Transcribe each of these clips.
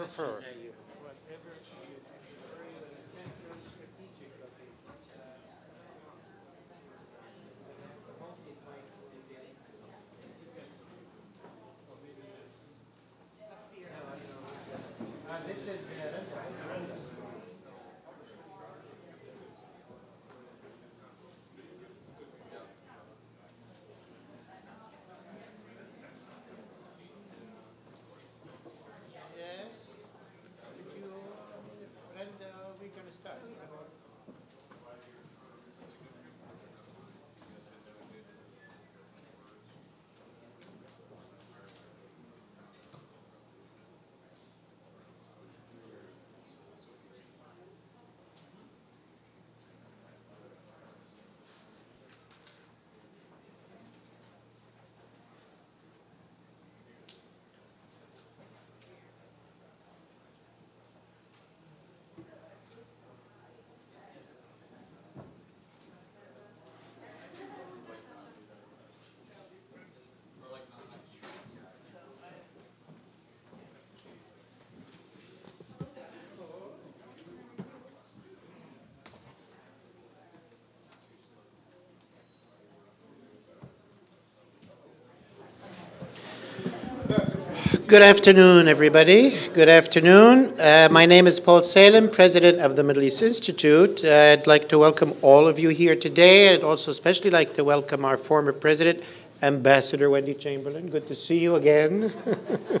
prefer? Whatever you This is Yes. Could you, Brenda, we're going to start. Good afternoon, everybody. Good afternoon. Uh, my name is Paul Salem, president of the Middle East Institute. Uh, I'd like to welcome all of you here today. I'd also especially like to welcome our former president, Ambassador Wendy Chamberlin. Good to see you again. uh,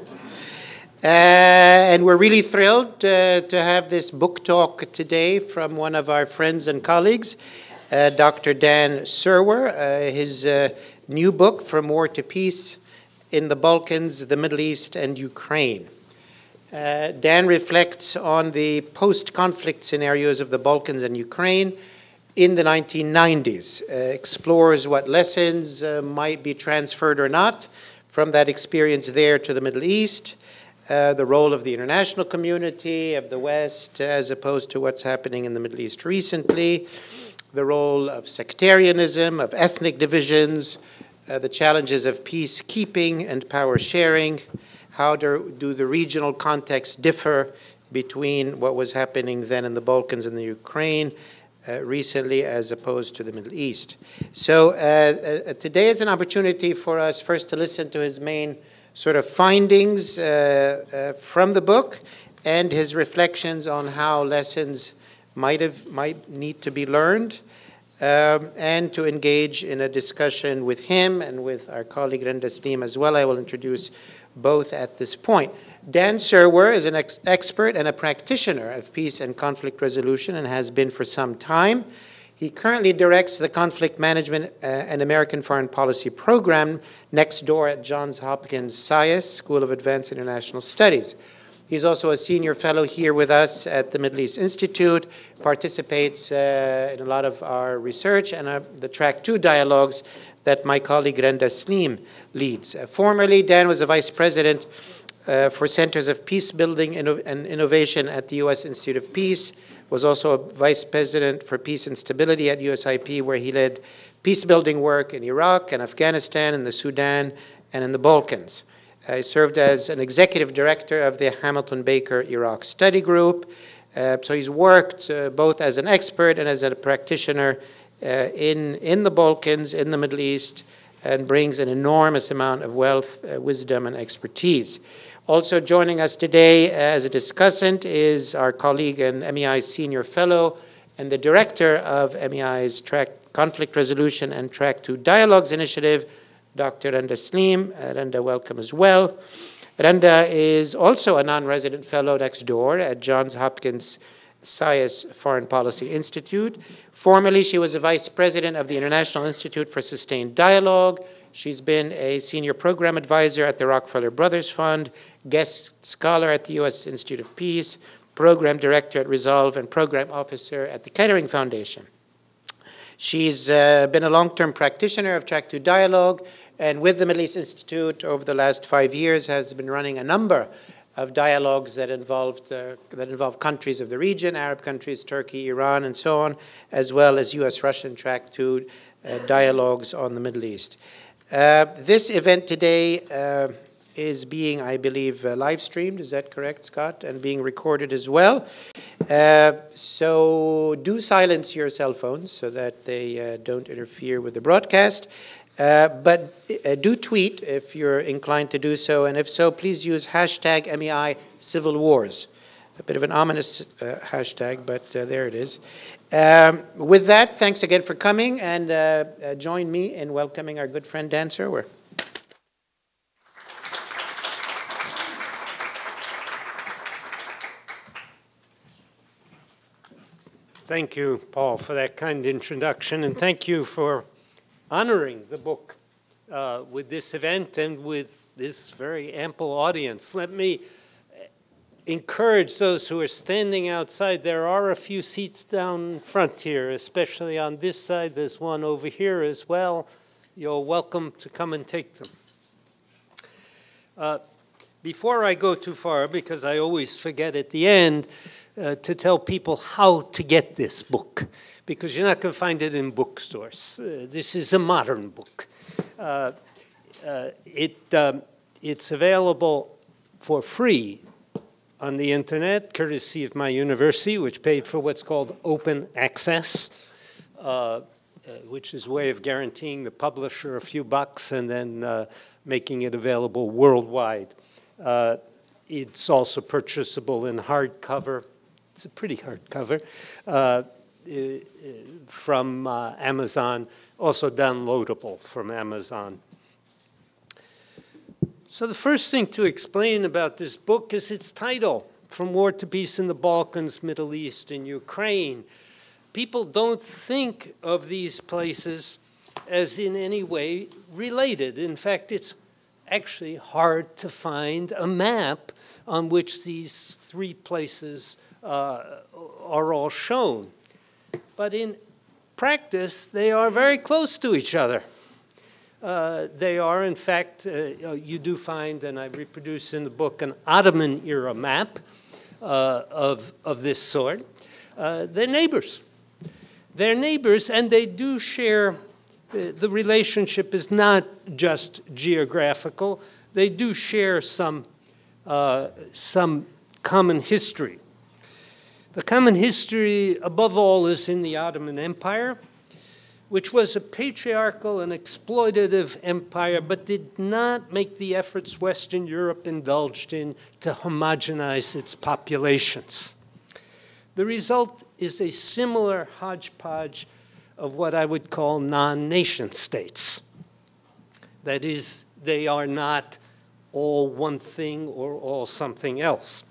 and we're really thrilled uh, to have this book talk today from one of our friends and colleagues, uh, Dr. Dan Serwer. Uh, his new book, From War to Peace in the Balkans, the Middle East, and Ukraine. Uh, Dan reflects on the post conflict scenarios of the Balkans and Ukraine in the 1990s, uh, explores what lessons uh, might be transferred or not from that experience there to the Middle East, uh, the role of the international community, of the West, as opposed to what's happening in the Middle East recently, the role of sectarianism, of ethnic divisions, uh, the challenges of peacekeeping and power sharing. How do, do the regional contexts differ between what was happening then in the Balkans and the Ukraine uh, recently as opposed to the Middle East? So uh, uh today is an opportunity for us first to listen to his main sort of findings uh, from the book and his reflections on how lessons might have might need to be learned um, and to engage in a discussion with him and with our colleague Randa Slim as well. I will introduce both at this point. Dan Serwer is an ex expert and a practitioner of peace and conflict resolution and has been for some time. He currently directs the Conflict Management uh, and American Foreign Policy program next door at Johns Hopkins SAIS, School of Advanced International Studies. He's also a senior fellow here with us at the Middle East Institute, participates uh, in a lot of our research and uh, the Track 2 dialogues that my colleague Randa Slim leads. Uh, formerly, Dan was a vice president uh, for Centers of Peace Building and Innovation at the U.S. Institute of Peace, was also a vice president for peace and stability at USIP, where he led peace building work in Iraq and Afghanistan, in the Sudan, and in the Balkans. I served as an executive director of the Hamilton Baker Iraq Study Group. Uh, so he's worked uh, both as an expert and as a practitioner uh, in, in the Balkans, in the Middle East, and brings an enormous amount of wealth, uh, wisdom, and expertise. Also joining us today as a discussant is our colleague and MEI senior fellow and the director of MEI's Track Conflict Resolution and Track 2 Dialogues Initiative, Dr. Randa Slim. Uh, Randa, welcome as well. Randa is also a non-resident fellow next door at Johns Hopkins SAIS Foreign Policy Institute. Formerly, she was a vice president of the International Institute for Sustained Dialogue. She's been a senior program advisor at the Rockefeller Brothers Fund, guest scholar at the U.S. Institute of Peace, program director at Resolve, and program officer at the Kettering Foundation. She's uh, been a long-term practitioner of Track 2 Dialogue, and with the Middle East Institute over the last five years has been running a number of dialogues that involved uh, that involve countries of the region, Arab countries, Turkey, Iran, and so on, as well as U.S.-Russian Track 2 uh, dialogues on the Middle East. Uh, this event today uh, is being, I believe, uh, live streamed. Is that correct, Scott? And being recorded as well. Uh, so do silence your cell phones so that they uh, don't interfere with the broadcast. Uh, but uh, do tweet if you're inclined to do so, and if so, please use hashtag MEI Civil Wars. A bit of an ominous uh, hashtag, but there it is. Um, with that, thanks again for coming, and join me in welcoming our good friend Dan Serwer. Thank you, Paul, for that kind introduction, and thank you for honoring the book uh, with this event and with this very ample audience. Let me encourage those who are standing outside. There are a few seats down front here, especially on this side. There's one over here as well. You're welcome to come and take them. Uh, before I go too far, because I always forget at the end, uh, to tell people how to get this book because you're not going to find it in bookstores. Uh, this is a modern book. Uh, uh, it, um, it's available for free on the internet, courtesy of my university, which paid for what's called open access, uh, uh, which is a way of guaranteeing the publisher a few bucks and then making it available worldwide. it's also purchasable in hardcover. It's a pretty hardcover. Uh, from uh, Amazon, also downloadable from Amazon. So the first thing to explain about this book is its title, From War to Peace in the Balkans, Middle East, and Ukraine. People don't think of these places as in any way related. In fact, it's actually hard to find a map on which these three places uh, are all shown but in practice, they are very close to each other. Uh, they are, in fact, uh, you do find, and I reproduce in the book, an Ottoman era map uh, of, of this sort. Uh, they're neighbors. They're neighbors, and they do share, uh, the relationship is not just geographical, they do share some, uh, some common history. The common history, above all, is in the Ottoman Empire, which was a patriarchal and exploitative empire, but did not make the efforts Western Europe indulged in to homogenize its populations. The result is a similar hodgepodge of what I would call non nation states. That is, they are not all one thing or all something else.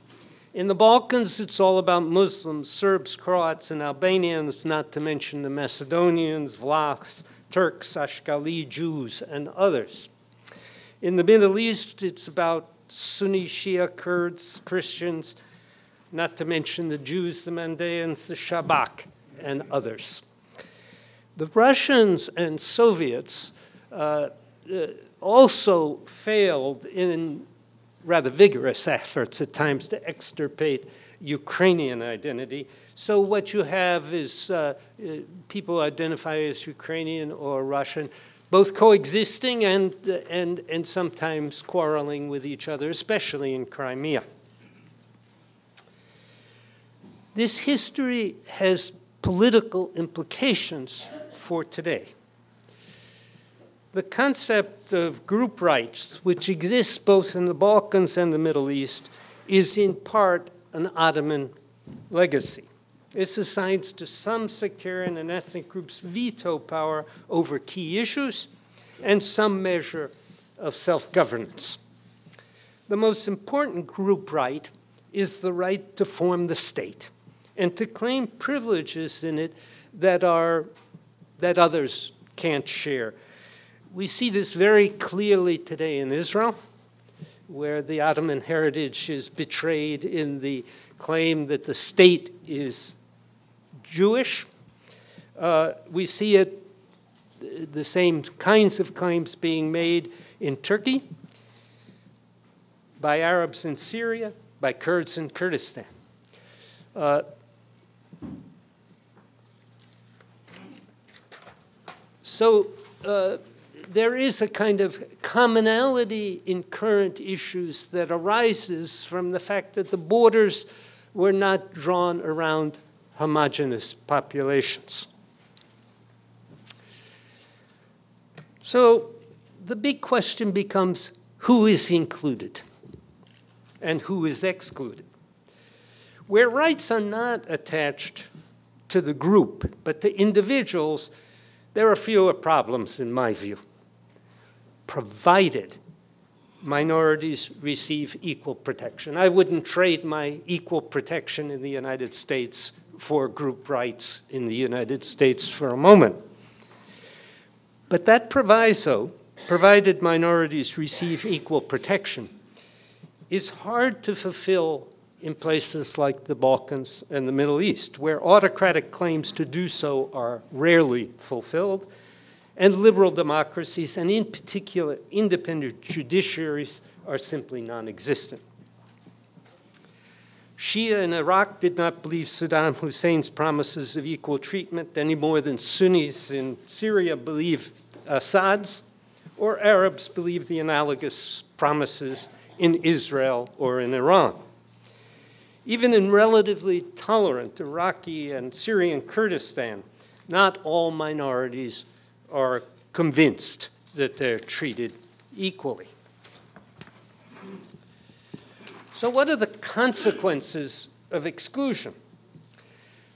In the Balkans, it's all about Muslims, Serbs, Croats, and Albanians, not to mention the Macedonians, Vlachs, Turks, Ashkali, Jews, and others. In the Middle East, it's about Sunni, Shia, Kurds, Christians, not to mention the Jews, the Mandaeans, the Shabak, and others. The Russians and Soviets uh, uh, also failed in rather vigorous efforts at times to extirpate Ukrainian identity. So what you have is uh, uh, people identify as Ukrainian or Russian, both coexisting and, and, and sometimes quarreling with each other, especially in Crimea. This history has political implications for today the concept of group rights, which exists both in the Balkans and the Middle East, is in part an Ottoman legacy. It assigns to some sectarian and ethnic groups veto power over key issues and some measure of self governance. The most important group right is the right to form the state and to claim privileges in it that, are, that others can't share we see this very clearly today in Israel, where the Ottoman heritage is betrayed in the claim that the state is Jewish. Uh, we see it, the same kinds of claims being made in Turkey, by Arabs in Syria, by Kurds in Kurdistan. Uh, so, uh, there is a kind of commonality in current issues that arises from the fact that the borders were not drawn around homogeneous populations. So the big question becomes who is included and who is excluded? Where rights are not attached to the group, but to individuals, there are fewer problems in my view, provided minorities receive equal protection. I wouldn't trade my equal protection in the United States for group rights in the United States for a moment. But that proviso, provided minorities receive equal protection, is hard to fulfill in places like the Balkans and the Middle East, where autocratic claims to do so are rarely fulfilled, and liberal democracies, and in particular independent judiciaries, are simply non existent. Shia in Iraq did not believe Saddam Hussein's promises of equal treatment any more than Sunnis in Syria believe Assad's, or Arabs believe the analogous promises in Israel or in Iran. Even in relatively tolerant Iraqi and Syrian Kurdistan, not all minorities are convinced that they're treated equally. So, what are the consequences of exclusion?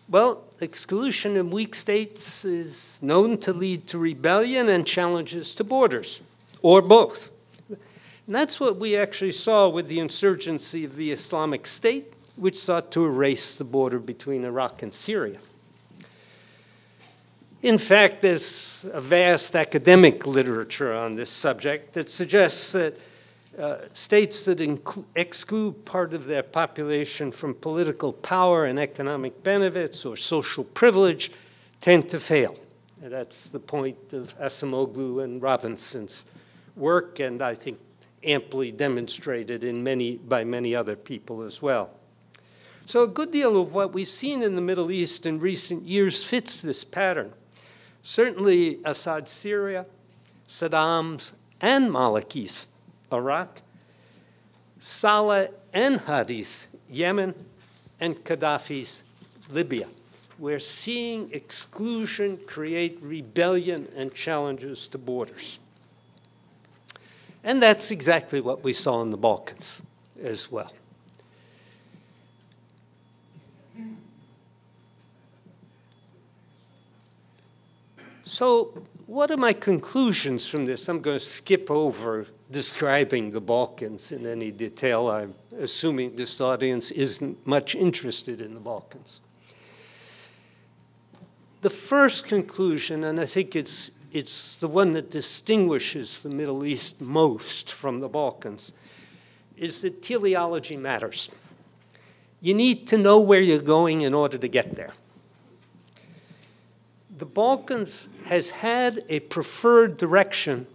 Well, exclusion in weak states is known to lead to rebellion and challenges to borders, or both. And that's what we actually saw with the insurgency of the Islamic State, which sought to erase the border between Iraq and Syria. In fact, there's a vast academic literature on this subject that suggests that uh, states that exclude part of their population from political power and economic benefits or social privilege tend to fail. And that's the point of Acemoglu and Robinson's work, and I think amply demonstrated in many, by many other people as well. So a good deal of what we've seen in the Middle East in recent years fits this pattern. Certainly Assad's Syria, Saddam's and Maliki's Iraq, Saleh and Hadi's Yemen, and Gaddafi's Libya. We're seeing exclusion create rebellion and challenges to borders. And that's exactly what we saw in the Balkans as well. So, what are my conclusions from this? I'm going to skip over describing the Balkans in any detail. I'm assuming this audience isn't much interested in the Balkans. The first conclusion, and I think it's, it's the one that distinguishes the Middle East most from the Balkans, is that teleology matters. You need to know where you're going in order to get there. The Balkans has had a preferred direction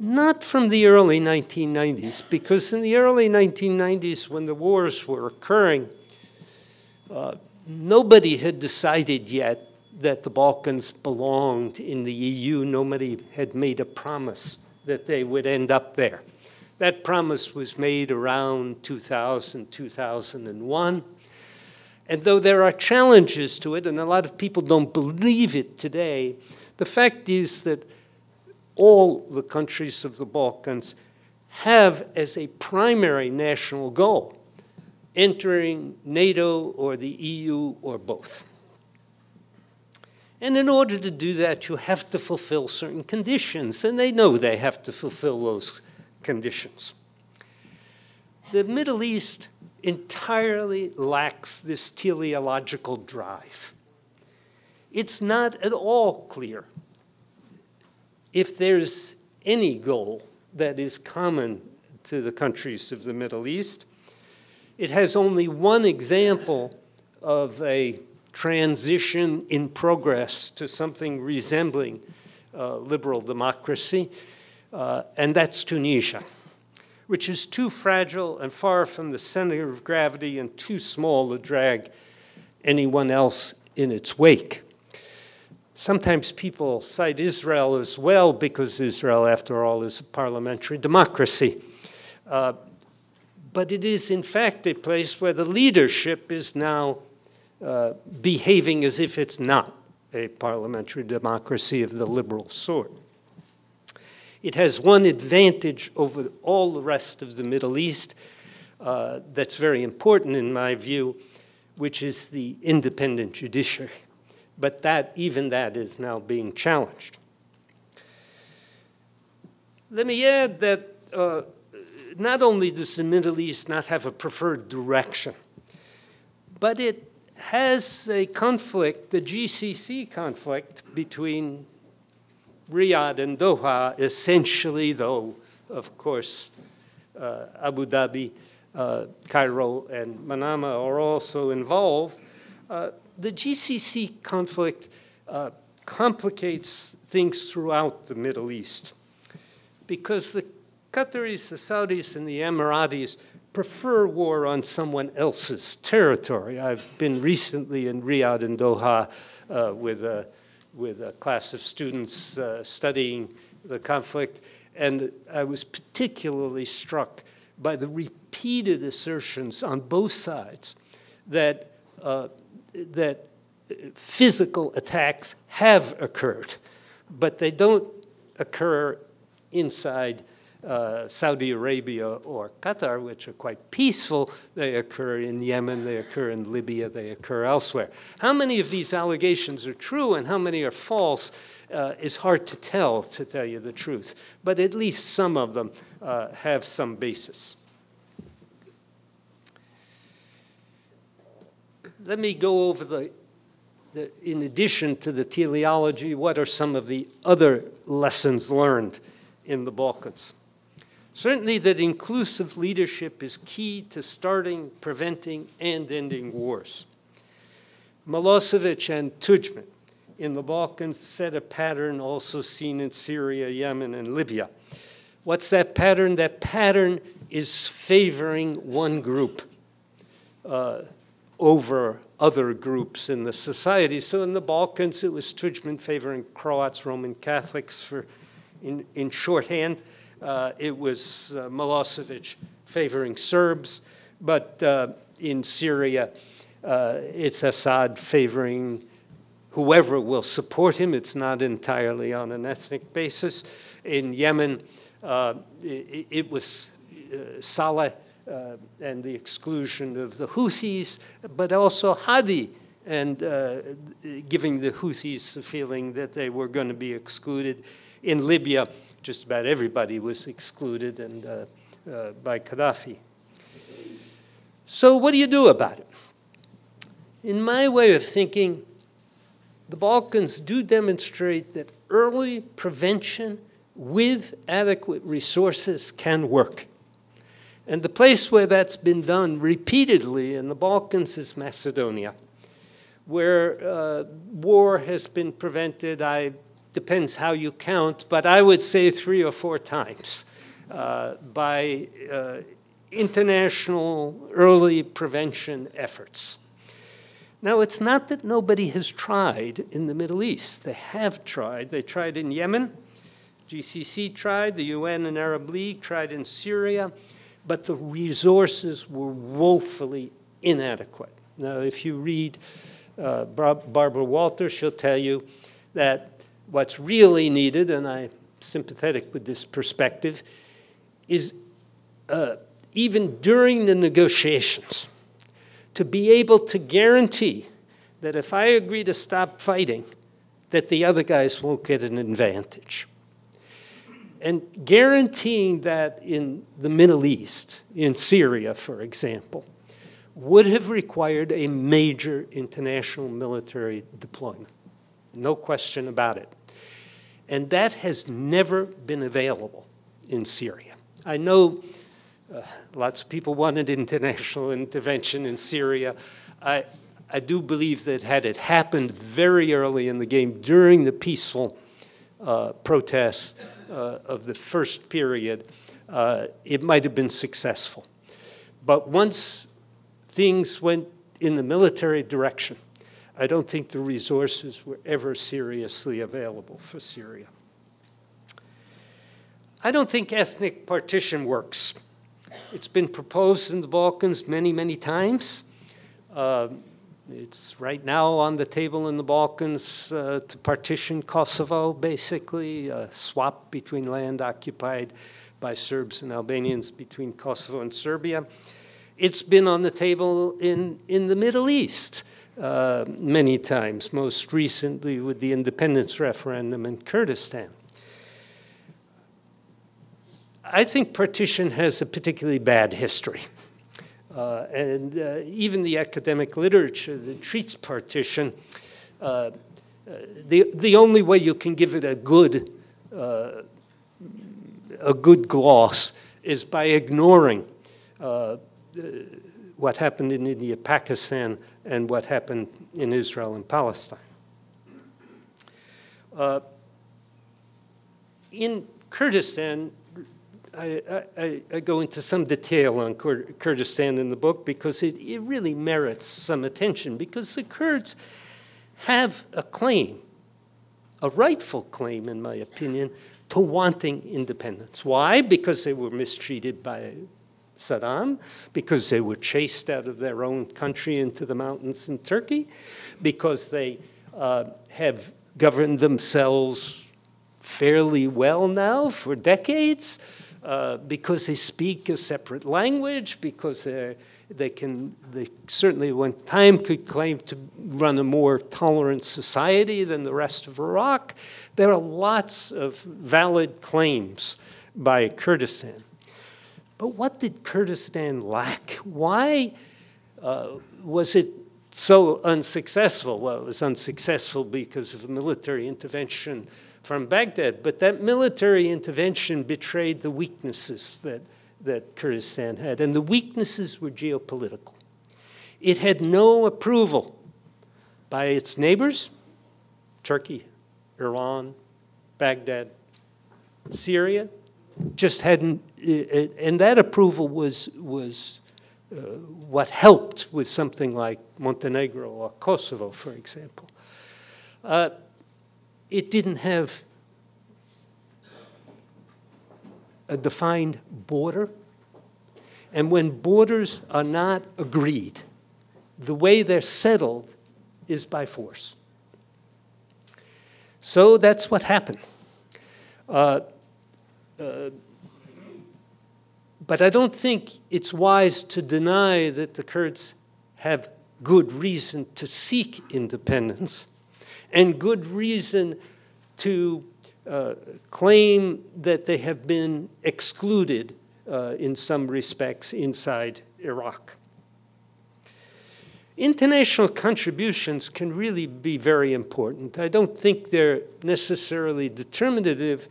not from the early 1990s, because in the early 1990s, when the wars were occurring, uh, nobody had decided yet that the Balkans belonged in the EU. Nobody had made a promise that they would end up there. That promise was made around 2000, 2001. And though there are challenges to it, and a lot of people don't believe it today, the fact is that all the countries of the Balkans have as a primary national goal entering NATO or the EU or both. And in order to do that, you have to fulfill certain conditions, and they know they have to fulfill those conditions. The Middle East entirely lacks this teleological drive. It's not at all clear if there's any goal that is common to the countries of the Middle East, it has only one example of a transition in progress to something resembling uh, liberal democracy, uh, and that's Tunisia, which is too fragile and far from the center of gravity and too small to drag anyone else in its wake. Sometimes people cite Israel as well because Israel, after all, is a parliamentary democracy. Uh, but it is, in fact, a place where the leadership is now uh, behaving as if it's not a parliamentary democracy of the liberal sort. It has one advantage over all the rest of the Middle East uh, that's very important in my view, which is the independent judiciary. But that, even that, is now being challenged. Let me add that uh, not only does the Middle East not have a preferred direction, but it has a conflict, the GCC conflict between Riyadh and Doha, essentially, though, of course, uh, Abu Dhabi, uh, Cairo, and Manama are also involved. Uh, the GCC conflict uh, complicates things throughout the Middle East because the Qataris, the Saudis, and the Emiratis prefer war on someone else's territory. I've been recently in Riyadh and Doha uh, with, a, with a class of students uh, studying the conflict, and I was particularly struck by the repeated assertions on both sides that, uh, that physical attacks have occurred, but they don't occur inside uh, Saudi Arabia or Qatar, which are quite peaceful, they occur in Yemen, they occur in Libya, they occur elsewhere. How many of these allegations are true and how many are false uh, is hard to tell, to tell you the truth. But at least some of them uh, have some basis. Let me go over the, the, in addition to the teleology, what are some of the other lessons learned in the Balkans? Certainly, that inclusive leadership is key to starting, preventing, and ending wars. Milosevic and Tudjman in the Balkans set a pattern also seen in Syria, Yemen, and Libya. What's that pattern? That pattern is favoring one group uh, over other groups in the society. So in the Balkans, it was Tudjman favoring Croats, Roman Catholics for in, in shorthand. Uh, it was uh, Milosevic favoring Serbs, but uh, in Syria, uh, it's Assad favoring whoever will support him. It's not entirely on an ethnic basis. In Yemen, uh, it, it, was uh, Saleh and the exclusion of the Houthis, but also Hadi and giving the Houthis the feeling that they were going to be excluded. In Libya, just about everybody was excluded and, uh, uh, by Gaddafi. So, what do you do about it? In my way of thinking, the Balkans do demonstrate that early prevention with adequate resources can work. And the place where that's been done repeatedly in the Balkans is Macedonia, where uh, war has been prevented. I depends how you count, but I would say three or four times uh, by uh, international early prevention efforts. Now, it's not that nobody has tried in the Middle East. They have tried. They tried in Yemen, GCC tried, the UN and Arab League tried in Syria, but the resources were woefully inadequate. Now, if you read uh, Barbara Walter, she'll tell you that what's really needed, and I'm sympathetic with this perspective, is uh, even during the negotiations, to be able to guarantee that if I agree to stop fighting, that the other guys won't get an advantage. And guaranteeing that in the Middle East, in Syria, for example, would have required a major international military deployment. No question about it. And that has never been available in Syria. I know uh, lots of people wanted international intervention in Syria. I, I do believe that had it happened very early in the game during the peaceful uh, protests uh, of the first period, uh, it might have been successful. But once things went in the military direction, I don't think the resources were ever seriously available for Syria. I don't think ethnic partition works. It's been proposed in the Balkans many, many times. Uh, it's right now on the table in the Balkans uh, to partition Kosovo, basically, a swap between land occupied by Serbs and Albanians between Kosovo and Serbia. It's been on the table in, in the Middle East uh, many times, most recently with the independence referendum in Kurdistan. I think partition has a particularly bad history. Uh, and uh, even the academic literature that treats partition, uh, uh the, the only way you can give it a good, a good gloss is by ignoring what happened in India, Pakistan, and what happened in Israel and Palestine. Uh, in Kurdistan, I, I, I, go into some detail on Kur Kurdistan in the book because it, it really merits some attention because the Kurds have a claim, a rightful claim, in my opinion, to wanting independence. Why? Because they were mistreated by Saddam, because they were chased out of their own country into the mountains in Turkey, because they uh, have governed themselves fairly well now for decades uh, because they speak a separate language, because they can, they certainly one time could claim to run a more tolerant society than the rest of Iraq. There are lots of valid claims by Kurdistan. But what did Kurdistan lack? Why uh, was it so unsuccessful? Well, it was unsuccessful because of a military intervention from Baghdad. But that military intervention betrayed the weaknesses that, that Kurdistan had, and the weaknesses were geopolitical. It had no approval by its neighbors Turkey, Iran, Baghdad, Syria, just hadn't, and that approval was, was uh, what helped with something like Montenegro or Kosovo, for example. Uh, it didn't have a defined border. And when borders are not agreed, the way they're settled is by force. So that's what happened. Uh, but I don't think it's wise to deny that the Kurds have good reason to seek independence and good reason to uh, claim that they have been excluded uh, in some respects inside Iraq. International contributions can really be very important. I don't think they're necessarily determinative,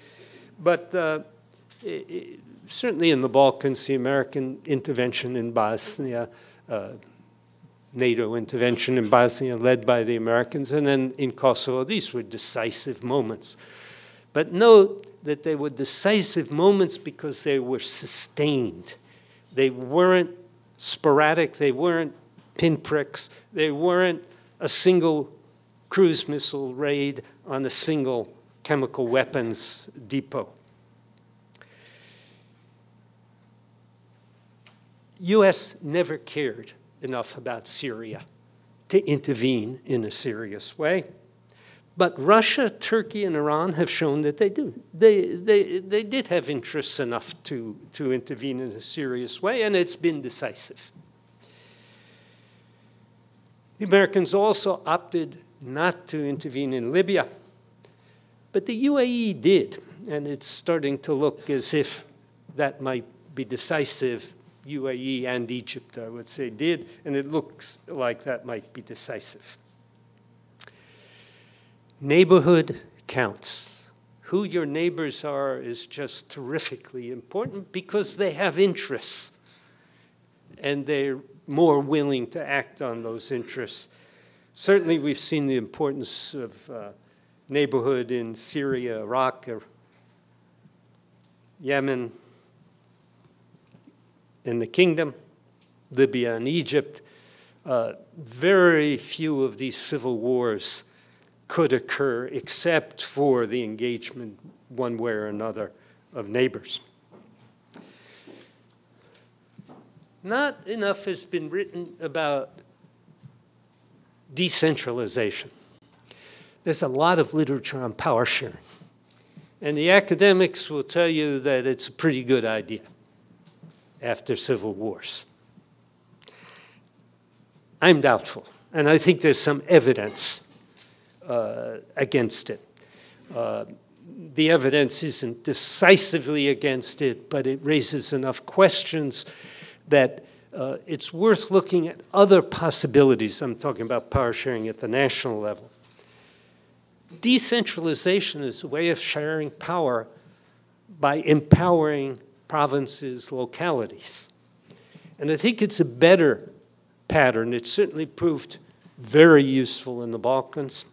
but uh, certainly in the Balkans, the American intervention in Bosnia, uh, NATO intervention in Bosnia led by the Americans, and then in Kosovo, these were decisive moments. But note that they were decisive moments because they were sustained. They weren't sporadic, they weren't pinpricks, they weren't a single cruise missile raid on a single chemical weapons depot. US never cared enough about Syria to intervene in a serious way. But Russia, Turkey, and Iran have shown that they do. They, they, they did have interests enough to, to intervene in a serious way, and it's been decisive. The Americans also opted not to intervene in Libya, but the UAE did, and it's starting to look as if that might be decisive. UAE and Egypt, I would say, did, and it looks like that might be decisive. Neighborhood counts. Who your neighbors are is just terrifically important because they have interests and they're more willing to act on those interests. Certainly, we've seen the importance of uh, neighborhood in Syria, Iraq, Yemen, and the kingdom, Libya and Egypt. uh, very few of these civil wars could occur except for the engagement, one way or another, of neighbors. Not enough has been written about decentralization. There's a lot of literature on power sharing. And the academics will tell you that it's a pretty good idea after civil wars. I'm doubtful, and I think there's some evidence uh, against it. Uh, the evidence isn't decisively against it, but it raises enough questions that uh, it's worth looking at other possibilities. I'm talking about power sharing at the national level. Decentralization is a way of sharing power by empowering provinces, localities. And I think it's a better pattern. It certainly proved very useful in the Balkans.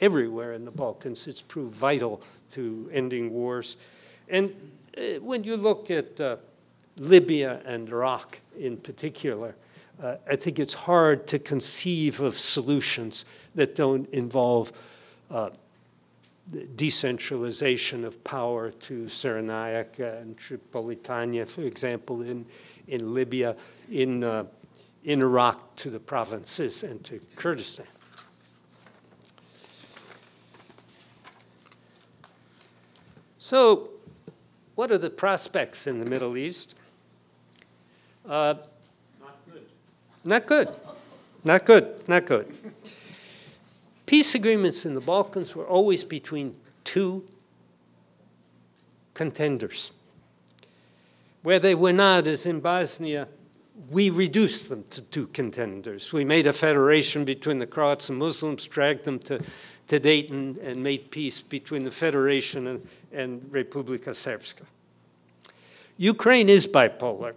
Everywhere in the Balkans, it's proved vital to ending wars. And uh, when you look at uh, Libya and Iraq in particular, uh, I think it's hard to conceive of solutions that don't involve uh, decentralization of power to Cyrenaica and Tripolitania, for example, in, in Libya, in, uh, in Iraq to the provinces and to Kurdistan. So, what are the prospects in the Middle East? Uh, not good. Not good. Not good. Not good. Peace agreements in the Balkans were always between two contenders. Where they were not, as in Bosnia, we reduced them to two contenders. We made a federation between the Croats and Muslims, dragged them to, to Dayton, and made peace between the federation and, and Republika Srpska. Ukraine is bipolar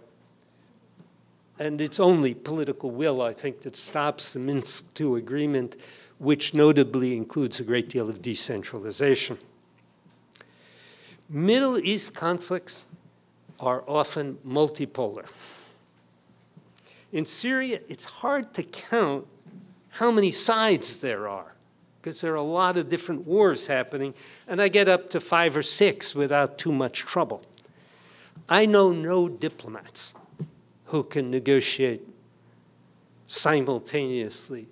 and it's only political will, I think, that stops the Minsk II agreement, which notably includes a great deal of decentralization. Middle East conflicts are often multipolar. In Syria, it's hard to count how many sides there are because there are a lot of different wars happening, and I get up to five or six without too much trouble. I know no diplomats who can negotiate simultaneously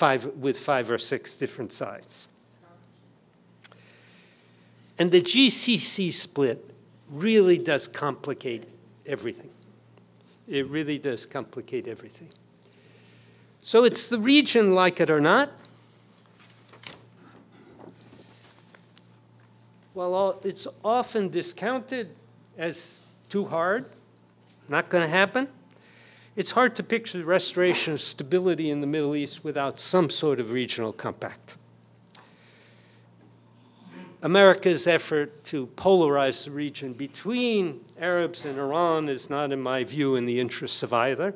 five, with five or six different sides. And the GCC split really does complicate everything. It really does complicate everything. So it's the region, like it or not. Well, it's often discounted as too hard not going to happen. It's hard to picture the restoration of stability in the Middle East without some sort of regional compact. America's effort to polarize the region between Arabs and Iran is not, in my view, in the interests of either.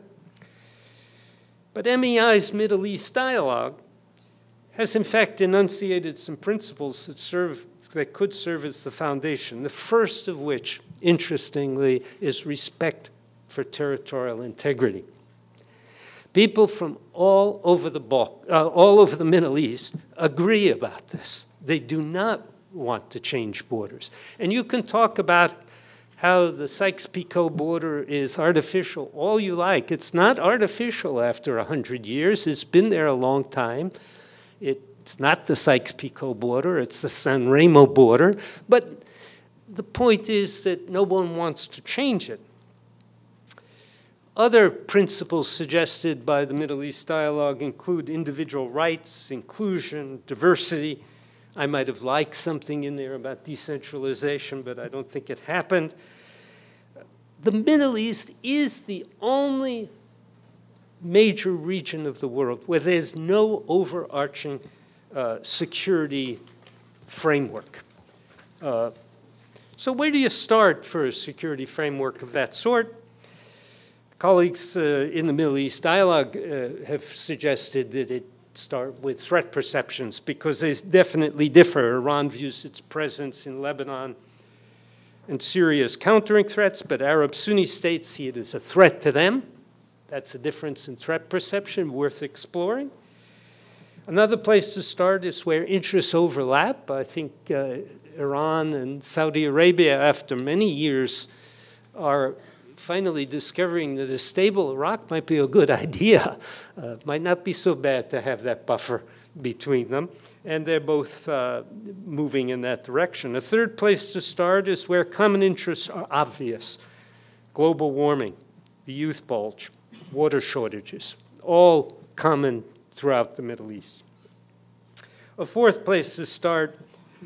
But MEI's Middle East dialogue has, in fact, enunciated some principles that, serve, that could serve as the foundation. The first of which, interestingly, is respect for territorial integrity. People from all over the Balk, uh, all over the Middle East agree about this. They do not want to change borders. And you can talk about how the Sykes-Picot border is artificial all you like. It's not artificial after 100 years. It's been there a long time. It's not the Sykes-Picot border. It's the San Remo border. But the point is that no one wants to change it. Other principles suggested by the Middle East dialogue include individual rights, inclusion, diversity. I might have liked something in there about decentralization, but I don't think it happened. The Middle East is the only major region of the world where there's no overarching uh, security framework. Uh, so, where do you start for a security framework of that sort? Colleagues uh, in the Middle East dialogue uh, have suggested that it start with threat perceptions because they definitely differ. Iran views its presence in Lebanon and Syria as countering threats, but Arab Sunni states see it as a threat to them. That's a difference in threat perception worth exploring. Another place to start is where interests overlap. I think uh, Iran and Saudi Arabia, after many years, are finally discovering that a stable Iraq might be a good idea. Uh, might not be so bad to have that buffer between them. And they're both uh, moving in that direction. A third place to start is where common interests are obvious global warming, the youth bulge, water shortages, all common throughout the Middle East. A fourth place to start,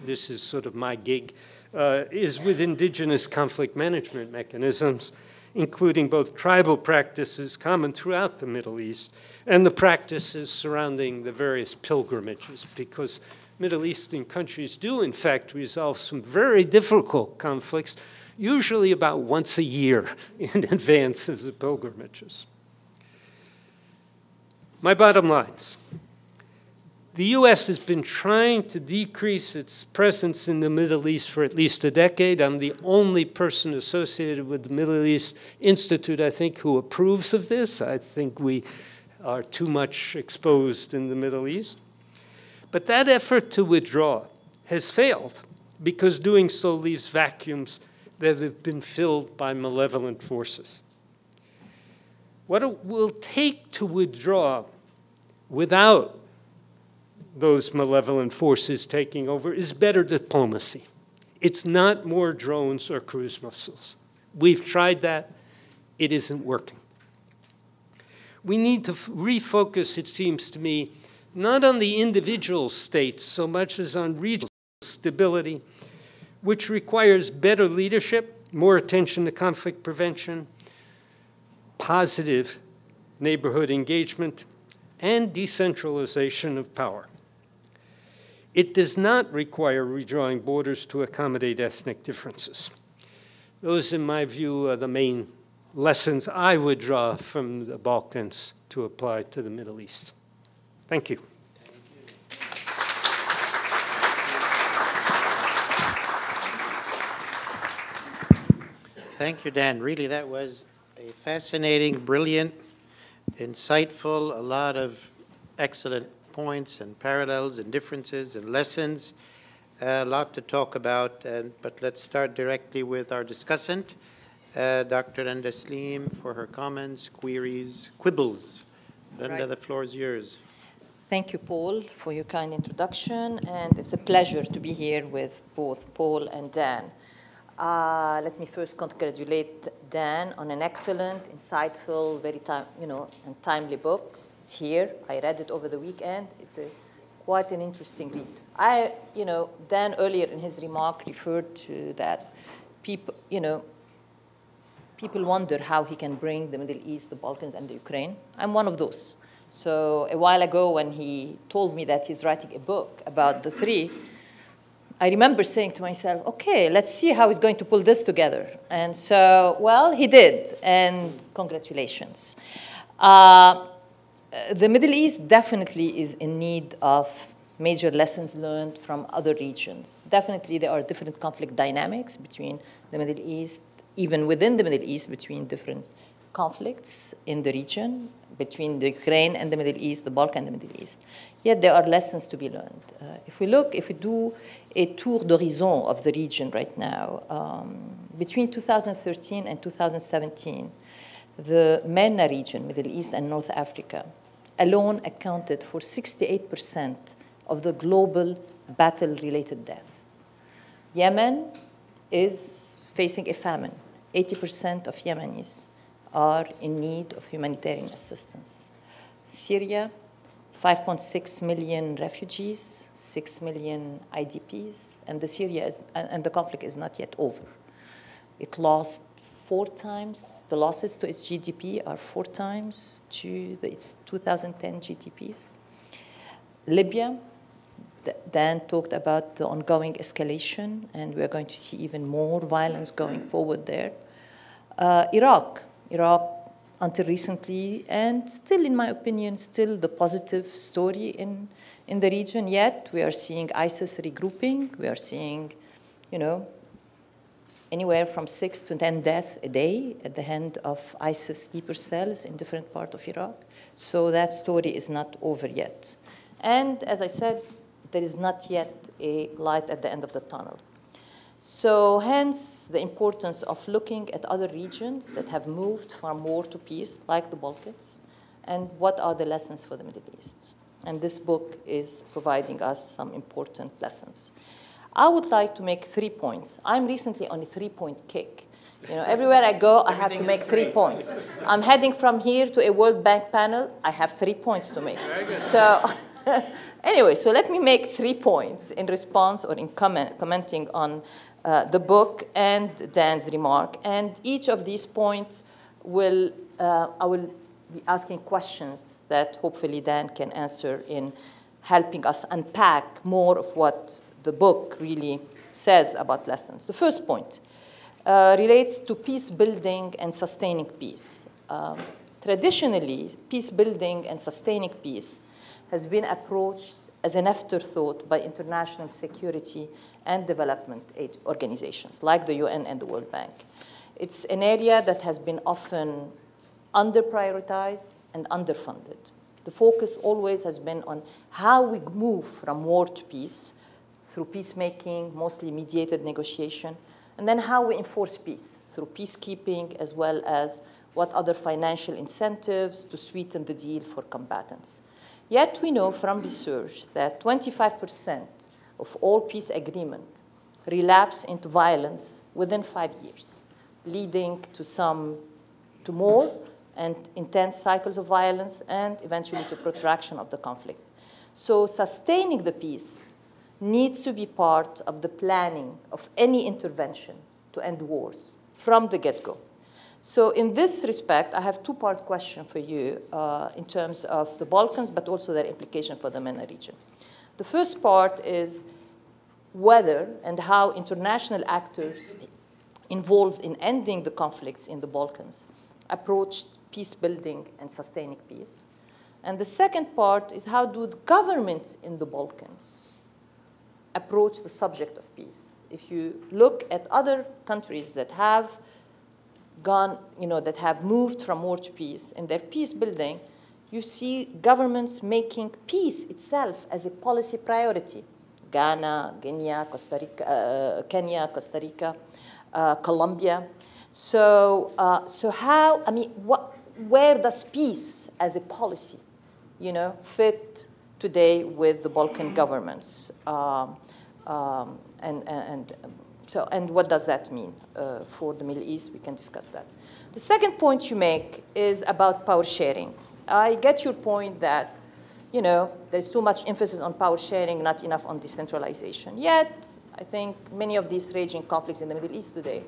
this is sort of my gig, uh, is with indigenous conflict management mechanisms, including both tribal practices common throughout the Middle East and the practices surrounding the various pilgrimages, because Middle Eastern countries do, in fact, resolve some very difficult conflicts, usually about once a year in advance of the pilgrimages. My bottom lines. The U.S. has been trying to decrease its presence in the Middle East for at least a decade. I'm the only person associated with the Middle East Institute, I think, who approves of this. I think we are too much exposed in the Middle East. But that effort to withdraw has failed because doing so leaves vacuums that have been filled by malevolent forces. What it will take to withdraw without those malevolent forces taking over is better diplomacy. It's not more drones or cruise missiles. We've tried that, it isn't working. We need to refocus, it seems to me, not on the individual states so much as on regional stability, which requires better leadership, more attention to conflict prevention, positive neighborhood engagement, and decentralization of power. It does not require redrawing borders to accommodate ethnic differences. Those, in my view, are the main lessons I would draw from the Balkans to apply to the Middle East. Thank you. Thank you, Dan. Really, that was a fascinating, brilliant, insightful, a lot of excellent points and parallels and differences and lessons. a lot to talk about, and, but let's start directly with our discussant, uh, Dr. Randa Slim, for her comments, queries, quibbles. Randa, right. the floor is yours. Thank you, Paul, for your kind introduction, and it's a pleasure to be here with both Paul and Dan. Uh, let me first congratulate Dan on an excellent, insightful, very time, you know, and timely book. It's here. I read it over the weekend. It's a, quite an interesting read. I, you know, Dan earlier in his remark referred to that people, you know, people wonder how he can bring the Middle East, the Balkans, and the Ukraine. I'm one of those. So a while ago, when he told me that he's writing a book about the three, I remember saying to myself, okay, let's see how he's going to pull this together. And so, well, he did, and congratulations. Uh, the Middle East definitely is in need of major lessons learned from other regions. Definitely there are different conflict dynamics between the Middle East, even within the Middle East, between different conflicts in the region, between the Ukraine and the Middle East, the Balkan and the Middle East. Yet there are lessons to be learned. Uh, if we look, if we do a tour d'horizon of the region right now, um, between 2013 and 2017, the MENA region, Middle East and North Africa, alone accounted for 68% of the global battle-related death. Yemen is facing a famine. 80% of Yemenis are in need of humanitarian assistance. Syria, 5.6 million refugees, 6 million IDPs, and the Syria is, and the conflict is not yet over. It lost four times, the losses to its GDP are four times to the, its 2010 GDPs. Libya, Dan talked about the ongoing escalation, and we're going to see even more violence going forward there. Uh, Iraq, Iraq until recently, and still, in my opinion, still the positive story in, in the region. Yet we are seeing ISIS regrouping. We are seeing, you know, anywhere from six to 10 deaths a day at the hand of ISIS sleeper cells in different parts of Iraq. So that story is not over yet. And as I said, there is not yet a light at the end of the tunnel. So hence the importance of looking at other regions that have moved from war to peace, like the Balkans, and what are the lessons for the Middle East. And this book is providing us some important lessons. I would like to make three points. I'm recently on a three-point kick. You know, everywhere I go, I have to make three points. I'm heading from here to a World Bank panel. I have three points to make. So, anyway, so let me make three points in response or in comment, commenting on uh, the book and Dan's remark. And each of these points will, uh, I will be asking questions that hopefully Dan can answer in helping us unpack more of what the book really says about lessons. The first point uh, relates to peace building and sustaining peace. Um, traditionally, peace building and sustaining peace has been approached as an afterthought by international security and development aid organizations like the UN and the World Bank. It's an area that has been often under-prioritized and underfunded. The focus always has been on how we move from war to peace through peacemaking, mostly mediated negotiation, and then how we enforce peace through peacekeeping as well as what other financial incentives to sweeten the deal for combatants. Yet we know from research that 25% of all peace agreements relapse into violence within five years, leading to some, to more and intense cycles of violence and eventually to protraction of the conflict. So sustaining the peace needs to be part of the planning of any intervention to end wars from the get-go. So in this respect, I have two-part question for you uh, in terms of the Balkans, but also their implication for the MENA region. The first part is whether and how international actors involved in ending the conflicts in the Balkans approached peace building and sustaining peace. And the second part is how do the governments in the Balkans approach the subject of peace. If you look at other countries that have gone, you know, that have moved from war to peace in their peace building, you see governments making peace itself as a policy priority. Ghana, Guinea, Costa Rica, uh, Kenya, Costa Rica, uh, Colombia. So, uh, so how, I mean, what, where does peace as a policy, you know, fit today with the Balkan governments. Um, um, and, and, so, and what does that mean uh, for the Middle East? We can discuss that. The second point you make is about power sharing. I get your point that, you know, there's too much emphasis on power sharing, not enough on decentralization. Yet, I think many of these raging conflicts in the Middle East today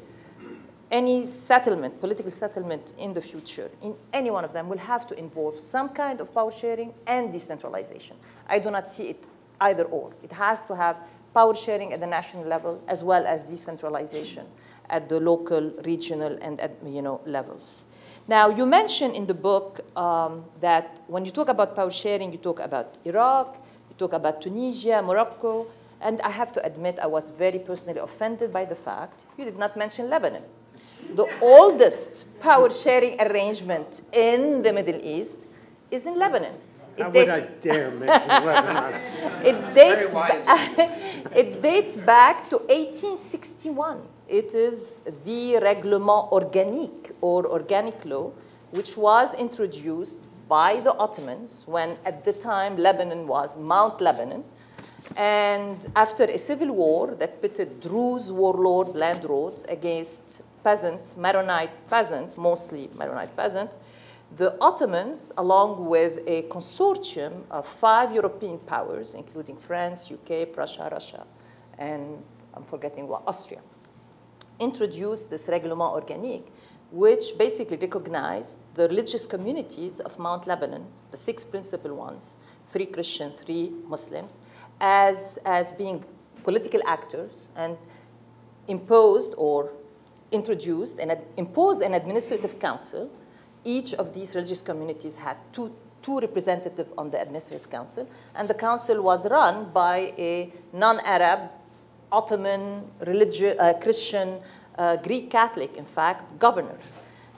any settlement, political settlement in the future, in any one of them, will have to involve some kind of power sharing and decentralization. I do not see it either or. It has to have power sharing at the national level as well as decentralization at the local, regional, and at, you know, levels. Now, you mentioned in the book um, that when you talk about power sharing, you talk about Iraq, you talk about Tunisia, Morocco, and I have to admit I was very personally offended by the fact you did not mention Lebanon the oldest power sharing arrangement in the Middle East is in Lebanon. It How dates, would I dare mention Lebanon? it, dates it dates back to 1861. It is the Règlement Organique or organic law, which was introduced by the Ottomans when at the time Lebanon was Mount Lebanon. And after a civil war that pitted Druze warlord landlords against peasants, Maronite peasants, mostly Maronite peasants, the Ottomans, along with a consortium of five European powers, including France, UK, Prussia, Russia, and I'm forgetting what, Austria, introduced this Règlement Organique, which basically recognized the religious communities of Mount Lebanon, the six principal ones, three Christian, three Muslims, as, as being political actors and imposed or introduced and imposed an administrative council. Each of these religious communities had two, two representatives on the administrative council, and the council was run by a non-Arab, Ottoman, religious, uh, Christian uh, Greek Catholic, in fact, governor.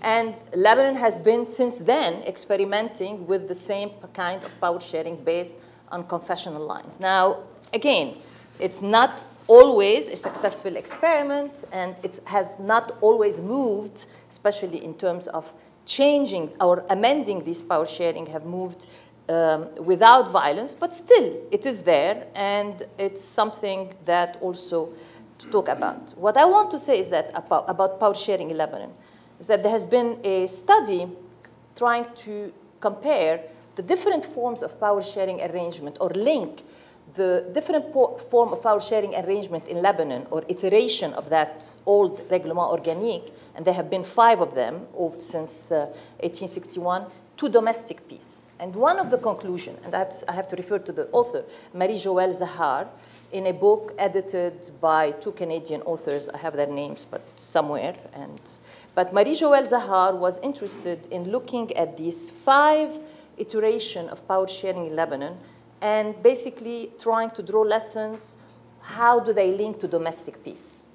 And Lebanon has been since then experimenting with the same kind of power sharing based on confessional lines. Now, again, it's not always a successful experiment, and it has not always moved, especially in terms of changing or amending this power sharing, have moved um, without violence, but still it is there, and it's something that also to talk about. What I want to say is that about, about power sharing in Lebanon is that there has been a study trying to compare the different forms of power sharing arrangement or link the different form of power sharing arrangement in Lebanon or iteration of that old reglement organique, and there have been five of them since uh, 1861, to domestic peace. And one of the conclusions, and I have, to, I have to refer to the author, Marie-Joëlle Zahar, in a book edited by two Canadian authors, I have their names, but somewhere, and but Marie-Joëlle Zahar was interested in looking at these five iteration of power sharing in Lebanon and basically trying to draw lessons, how do they link to domestic peace?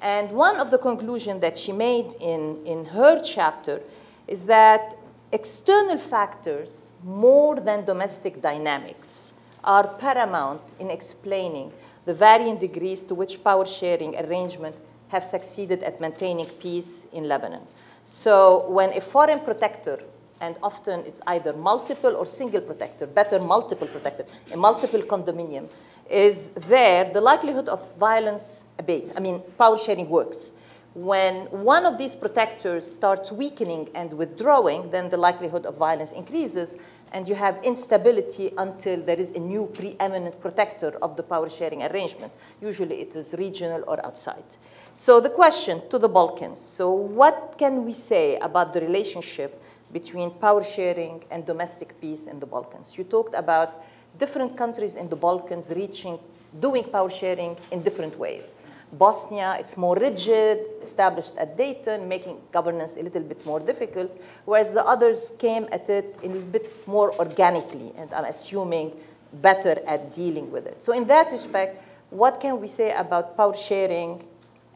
And one of the conclusions that she made in, in her chapter is that external factors, more than domestic dynamics, are paramount in explaining the varying degrees to which power sharing arrangement have succeeded at maintaining peace in Lebanon. So when a foreign protector, and often it's either multiple or single protector, better multiple protector, a multiple condominium, is there, the likelihood of violence abates. I mean, power sharing works. When one of these protectors starts weakening and withdrawing, then the likelihood of violence increases, and you have instability until there is a new preeminent protector of the power sharing arrangement. Usually it is regional or outside. So the question to the Balkans, so what can we say about the relationship between power sharing and domestic peace in the Balkans? You talked about different countries in the Balkans reaching, doing power sharing in different ways. Bosnia, it's more rigid, established at Dayton, making governance a little bit more difficult, whereas the others came at it a little bit more organically, and I'm assuming better at dealing with it. So in that respect, what can we say about power sharing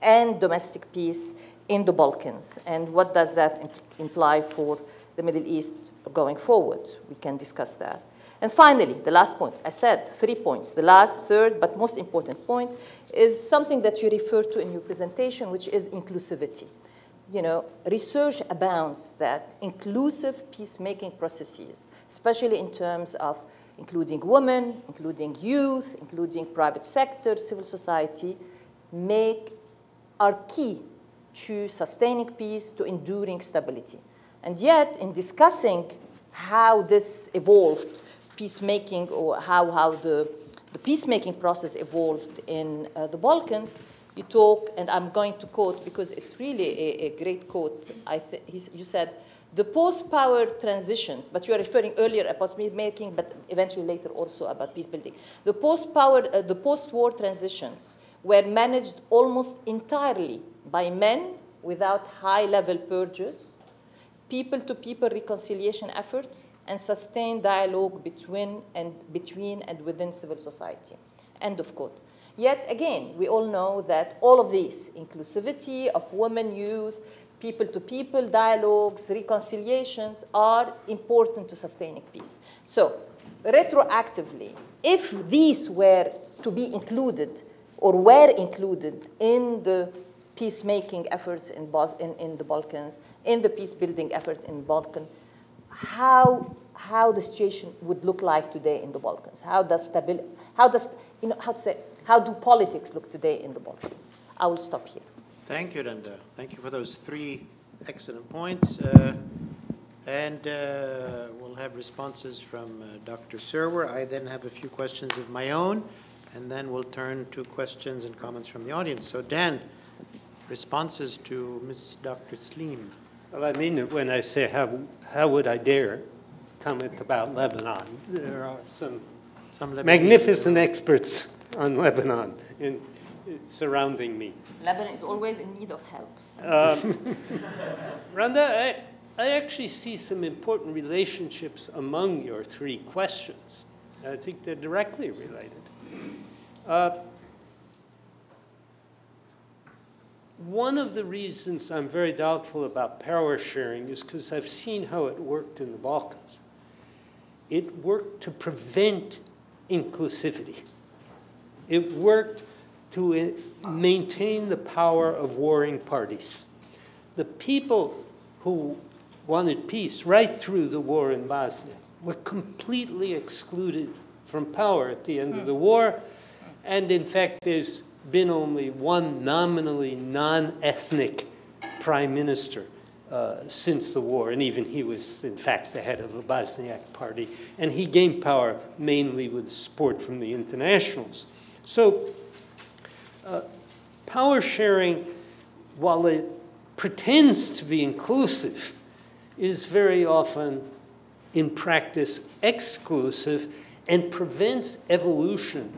and domestic peace in the Balkans, and what does that imply for the Middle East going forward? We can discuss that. And finally, the last point, I said three points. The last, third, but most important point is something that you referred to in your presentation, which is inclusivity. You know, research abounds that inclusive peacemaking processes, especially in terms of including women, including youth, including private sector, civil society, make are key to sustaining peace, to enduring stability. And yet, in discussing how this evolved, peacemaking or how, how the the peacemaking process evolved in uh, the Balkans, you talk, and I'm going to quote because it's really a, a great quote. I you said, the post-power transitions, but you are referring earlier about peacemaking, but eventually later also about peace building. The post-power, uh, the post-war transitions were managed almost entirely by men without high-level purges, people-to-people -people reconciliation efforts, and sustain dialogue between and, between and within civil society. End of quote. Yet again, we all know that all of these, inclusivity of women, youth, people-to-people -people dialogues, reconciliations, are important to sustaining peace. So, retroactively, if these were to be included or were included in the peacemaking efforts in, Bos in, in the Balkans, in the peace-building efforts in the Balkans, how, how the situation would look like today in the Balkans. How does stability, how does, you know, how to say, how do politics look today in the Balkans? I will stop here. Thank you, Randa. Thank you for those three excellent points. Uh, and uh, we'll have responses from uh, Dr. Serwer. I then have a few questions of my own, and then we'll turn to questions and comments from the audience. So Dan, responses to Ms. Dr. Slim. Well, I mean it when I say how, how would I dare comment about Lebanon. There are some, some magnificent experts on Lebanon in, surrounding me. Lebanon is always in need of help. So. Um, Randa, I, I actually see some important relationships among your three questions. I think they're directly related. Uh, one of the reasons I'm very doubtful about power sharing is because I've seen how it worked in the Balkans. It worked to prevent inclusivity. It worked to uh, maintain the power of warring parties. The people who wanted peace right through the war in Bosnia were completely excluded from power at the end of the hmm. war. And in fact, there's been only one nominally non-ethnic prime minister uh, since the war, and even he was, in fact, the head of the Bosniak party, and he gained power mainly with support from the internationals. So, uh, power sharing, while it pretends to be inclusive, is very often, in practice, exclusive and prevents evolution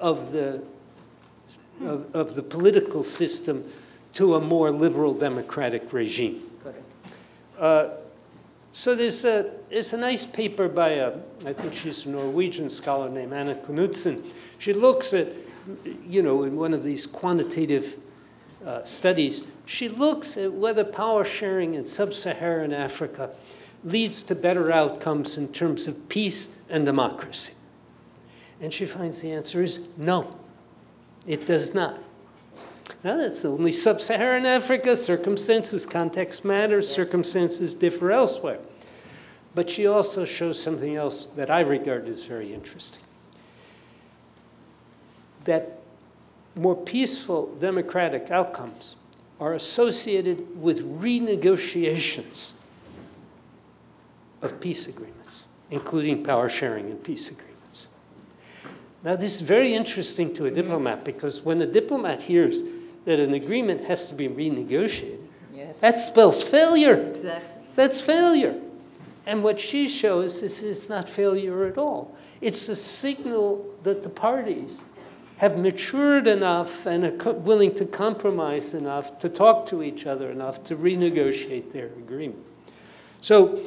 of the of, of the political system to a more liberal democratic regime. Uh, so there's a, there's a nice paper by a, I think she's a Norwegian scholar named Anna Knudsen. She looks at, you know, in one of these quantitative uh, studies, she looks at whether power sharing in sub-Saharan Africa leads to better outcomes in terms of peace and democracy. And she finds the answer is no. It does not. Now, that's only sub Saharan Africa. Circumstances, context matters, yes. circumstances differ elsewhere. But she also shows something else that I regard as very interesting that more peaceful democratic outcomes are associated with renegotiations of peace agreements, including power sharing and peace agreements. Now, this is very interesting to a mm-hmm. diplomat because when a diplomat hears that an agreement has to be renegotiated, yes. that spells failure. Exactly. That's failure. And what she shows is it's not failure at all. It's a signal that the parties have matured enough and are willing to compromise enough to talk to each other enough to renegotiate their agreement. So,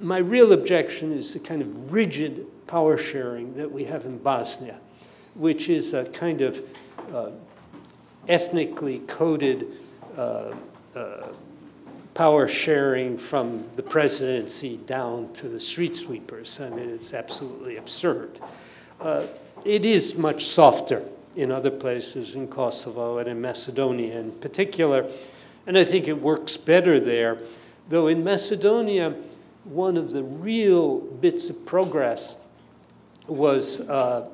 my real objection is the kind of rigid power sharing that we have in Bosnia, which is a kind of uh, ethnically coded uh, uh, power sharing from the presidency down to the street sweepers. I mean, it's absolutely absurd. Uh, it is much softer in other places, in Kosovo and in Macedonia in particular, and I think it works better there. Though in Macedonia, one of the real bits of progress was uh,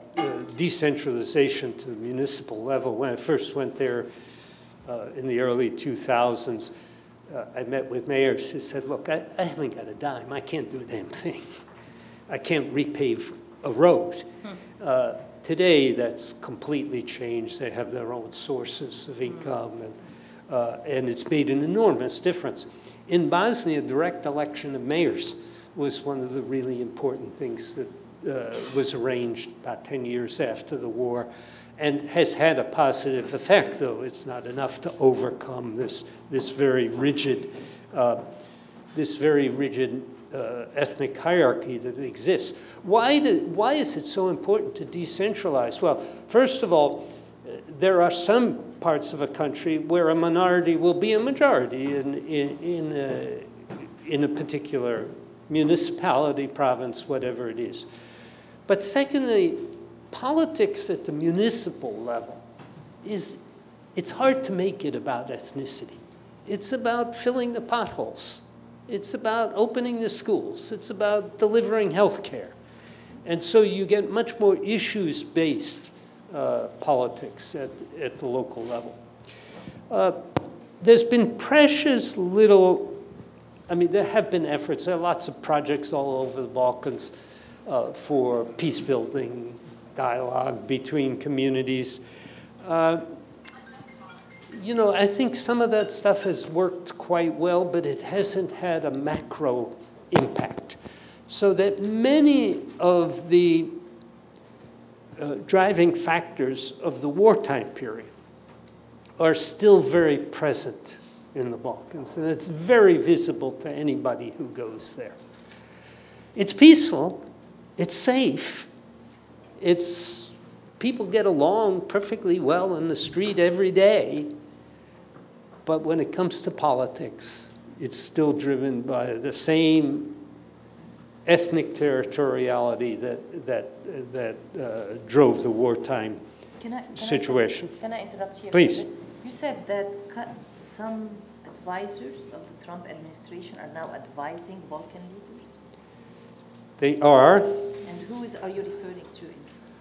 decentralization to the municipal level. When I first went there uh, in the early 2000s, uh, I met with mayors who said, look, I, I, haven't got a dime. I can't do a damn thing. I can't repave a road. Hmm. Uh, today, that's completely changed. They have their own sources of hmm. income, and, uh, and it's made an enormous difference. In Bosnia, direct election of mayors was one of the really important things that was arranged about 10 years after the war and has had a positive effect, though it's not enough to overcome this, this very rigid, uh, this very rigid uh, ethnic hierarchy that exists. Why, do, why is it so important to decentralize? Well, first of all, there are some parts of a country where a minority will be a majority in, in, in, a, in a particular municipality, province, whatever it is. But secondly, politics at the municipal level is, it's hard to make it about ethnicity. It's about filling the potholes. It's about opening the schools. It's about delivering health care. And so you get much more issues-based uh, politics at, at the local level. Uh, there's been precious little, I mean, there have been efforts. There are lots of projects all over the Balkans uh, for peace building dialogue between communities. Uh, you know, I think some of that stuff has worked quite well, but it hasn't had a macro impact. So that many of the uh, driving factors of the wartime period are still very present in the Balkans, and it's very visible to anybody who goes there. It's peaceful, it's safe. It's people get along perfectly well in the street every day. but when it comes to politics, it's still driven by the same ethnic territoriality that, that, that uh, drove the wartime Can I, can situation. I, can I interrupt here? Please. You said that some advisors of the Trump administration are now advising Balkan leaders. They are, who is, are you referring to?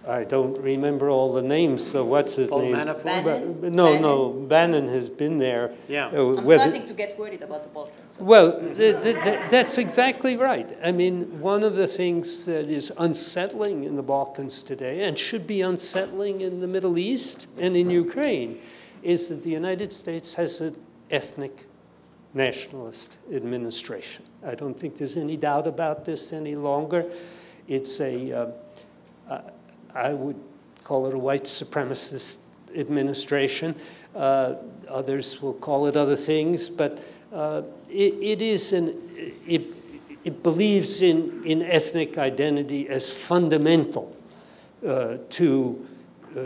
I don't remember all the names, so what's his Paul name? Manafort? Bannon? But- No, no, Bannon has been there. Yeah. Uh, I'm starting to get worried about the Balkans. so- Well, th- th- th- that's exactly right. I mean, one of the things that is unsettling in the Balkans today, and should be unsettling in the Middle East and in Ukraine, is that the United States has an ethnic nationalist administration. I don't think there's any doubt about this any longer. It's a, uh, uh, I would call it a white supremacist administration. Uh, others will call it other things, but uh, it, it is an, it, it believes in, in ethnic identity as fundamental uh, to uh,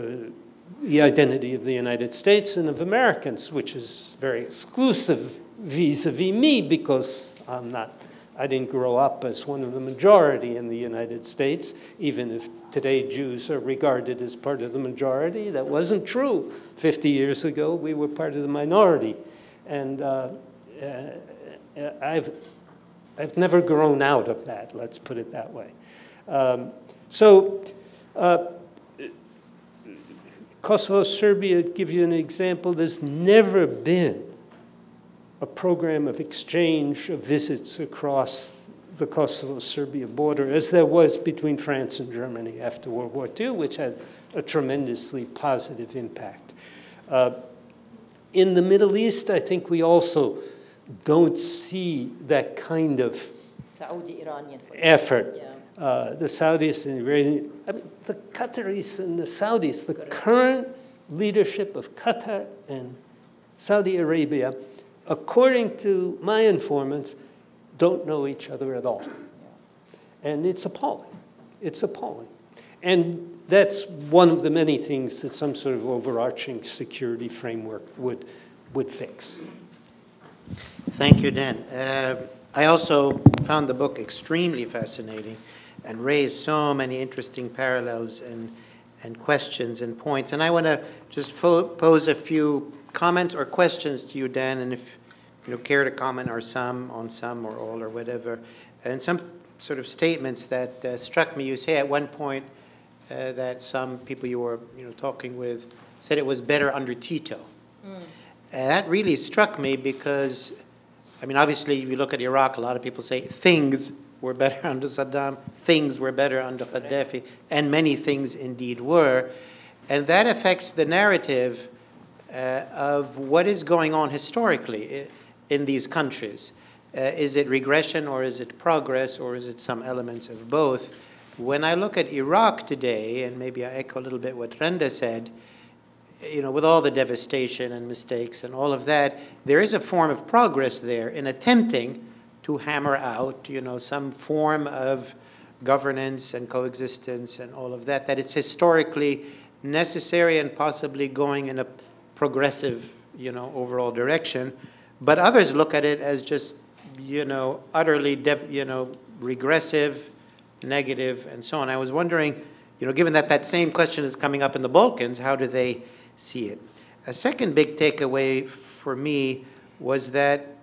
the identity of the United States and of Americans, which is very exclusive vis-a-vis me because I'm not, I didn't grow up as one of the majority in the United States, even if today Jews are regarded as part of the majority. That wasn't true 50 years ago. We were part of the minority. And uh, uh, I've, I've never grown out of that, let's put it that way. Um, so, uh, Kosovo, Serbia, give you an example, there's never been a program of exchange of visits across the Kosovo-Serbia border as there was between France and Germany after World War II, which had a tremendously positive impact. Uh, in the Middle East, I think we also don't see that kind of Saudi Iranian. for effort. Yeah. Uh, the Saudis and Iranian, I mean, the Qataris and the Saudis, the current leadership of Qatar and Saudi Arabia, according to my informants, don't know each other at all. And it's appalling. It's appalling. And that's one of the many things that some sort of overarching security framework would, would fix. Thank you, Dan. Uh, I also found the book extremely fascinating and raised so many interesting parallels and, and questions and points. And I want to just pose a few comments or questions to you, Dan, and if you know, care to comment or some on some or all or whatever. And some sort of statements that uh, struck me. You say at one point uh, that some people you were you know, talking with said it was better under Tito. And that really struck me because, I mean, obviously, if you look at Iraq, a lot of people say things were better under Saddam, things were better under Gaddafi, and many things indeed were. And that affects the narrative uh, of what is going on historically in these countries. Uh, is it regression or is it progress or is it some elements of both? When I look at Iraq today, and maybe I echo a little bit what Randa said, you know, with all the devastation and mistakes and all of that, there is a form of progress there in attempting to hammer out, you know, some form of governance and coexistence and all of that, that it's historically necessary and possibly going in a progressive, you know, overall direction. But others look at it as just, you know, utterly, you know, regressive, negative, and so on. I was wondering, you know, given that that same question is coming up in the Balkans, how do they see it? A second big takeaway for me was that,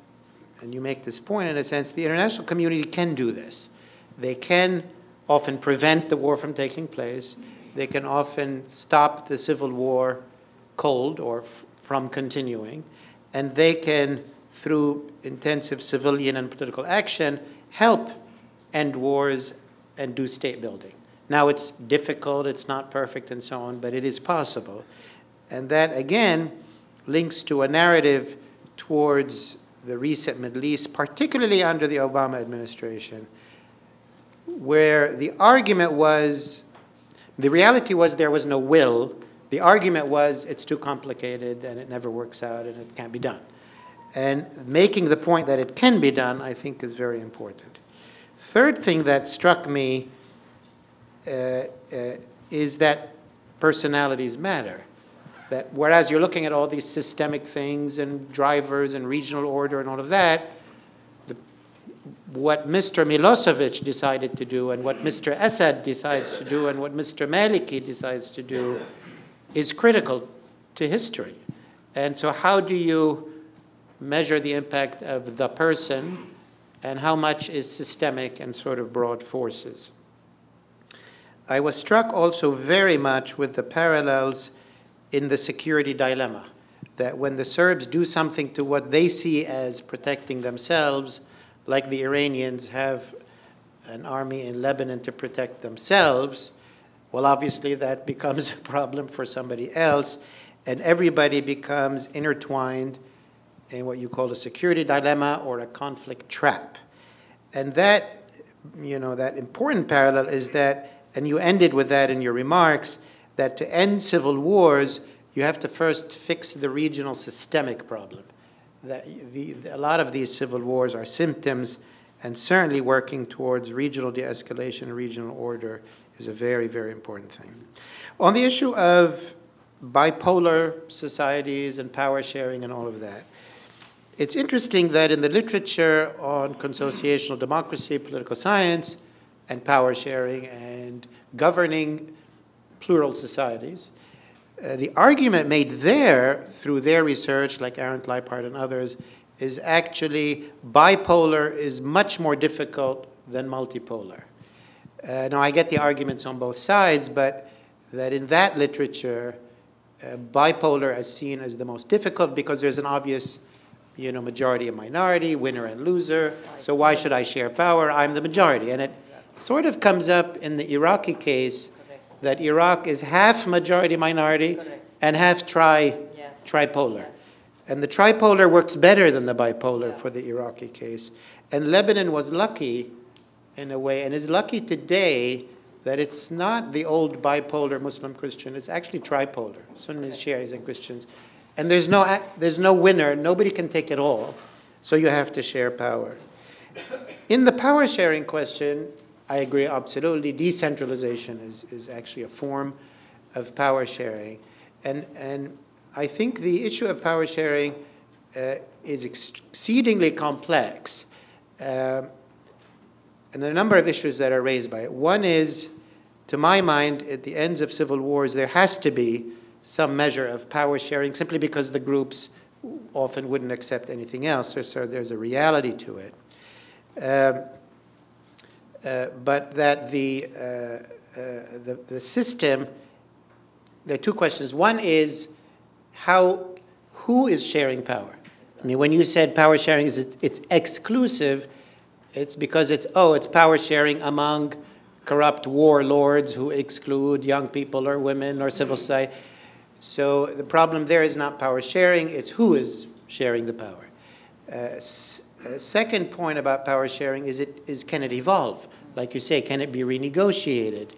and you make this point in a sense, the international community can do this. They can often prevent the war from taking place. They can often stop the civil war cold or from continuing. And they can, through intensive civilian and political action, help end wars and do state building. Now, it's difficult, it's not perfect, and so on, but it is possible. And that, again, links to a narrative towards the recent Middle East, particularly under the Obama administration, where the argument was the reality was there was no will. The argument was it's too complicated and it never works out and it can't be done. And making the point that it can be done, I think, is very important. Third thing that struck me uh, uh, is that personalities matter. That whereas you're looking at all these systemic things and drivers and regional order and all of that, the, what Mr. Milosevic decided to do and what Mr. Assad decides to do and what Mr. Maliki decides to do is critical to history. And so, how do you measure the impact of the person and how much is systemic and sort of broad forces? I was struck also very much with the parallels in the security dilemma. That when the Serbs do something to what they see as protecting themselves, like the Iranians have an army in Lebanon to protect themselves, well, obviously that becomes a problem for somebody else, and everybody becomes intertwined in what you call a security dilemma or a conflict trap. And that, you know, that important parallel is that, and you ended with that in your remarks, that to end civil wars, you have to first fix the regional systemic problem. That the, a lot of these civil wars are symptoms, and certainly working towards regional de escalation, regional order is a very, very important thing. On the issue of bipolar societies and power sharing and all of that, it's interesting that in the literature on consociational democracy, political science, and power sharing and governing plural societies, uh, the argument made there through their research, like Arend Lijphart and others, is actually bipolar is much more difficult than multipolar. Uh, now, I get the arguments on both sides, but that in that literature, uh, bipolar is seen as the most difficult because there's an obvious you know, majority and minority, winner and loser. So why should I share power? I'm the majority. And it sort of comes up in the Iraqi case that Iraq is half majority minority Correct. and half tri yes. tripolar. Yes. And the tripolar works better than the bipolar yeah. for the Iraqi case. And Lebanon was lucky in a way, and is lucky today that it's not the old bipolar Muslim Christian, it's actually tripolar, Sunnis, Shias, and Christians. And there's no, there's no winner, nobody can take it all, so you have to share power. In the power sharing question, I agree absolutely. Decentralization is, is actually a form of power sharing. And, and I think the issue of power sharing uh, is exceedingly complex. Uh, and there are a number of issues that are raised by it. One is, to my mind, at the ends of civil wars, there has to be some measure of power sharing simply because the groups often wouldn't accept anything else. So, there's a reality to it. Um, uh, but that the, uh, uh, the, the system, there are two questions. One is how, who is sharing power? I mean, when you said power sharing is it's, it's exclusive, it's because it's, oh, it's power sharing among corrupt warlords who exclude young people or women or civil society. So the problem there is not power sharing, it's who is sharing the power. Uh, uh, second point about power sharing is, it, is can it evolve? Like you say, can it be renegotiated?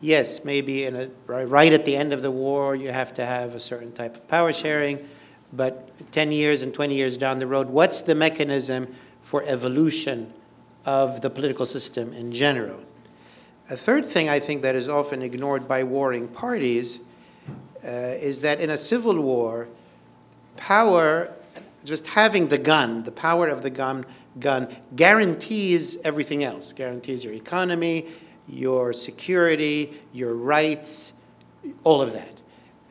Yes, maybe in a, right at the end of the war, you have to have a certain type of power sharing, but 10 years and 20 years down the road, what's the mechanism for evolution of the political system in general? A third thing I think that is often ignored by warring parties uh, is that in a civil war, power just having the gun, the power of the gun, gun guarantees everything else, guarantees your economy, your security, your rights, all of that.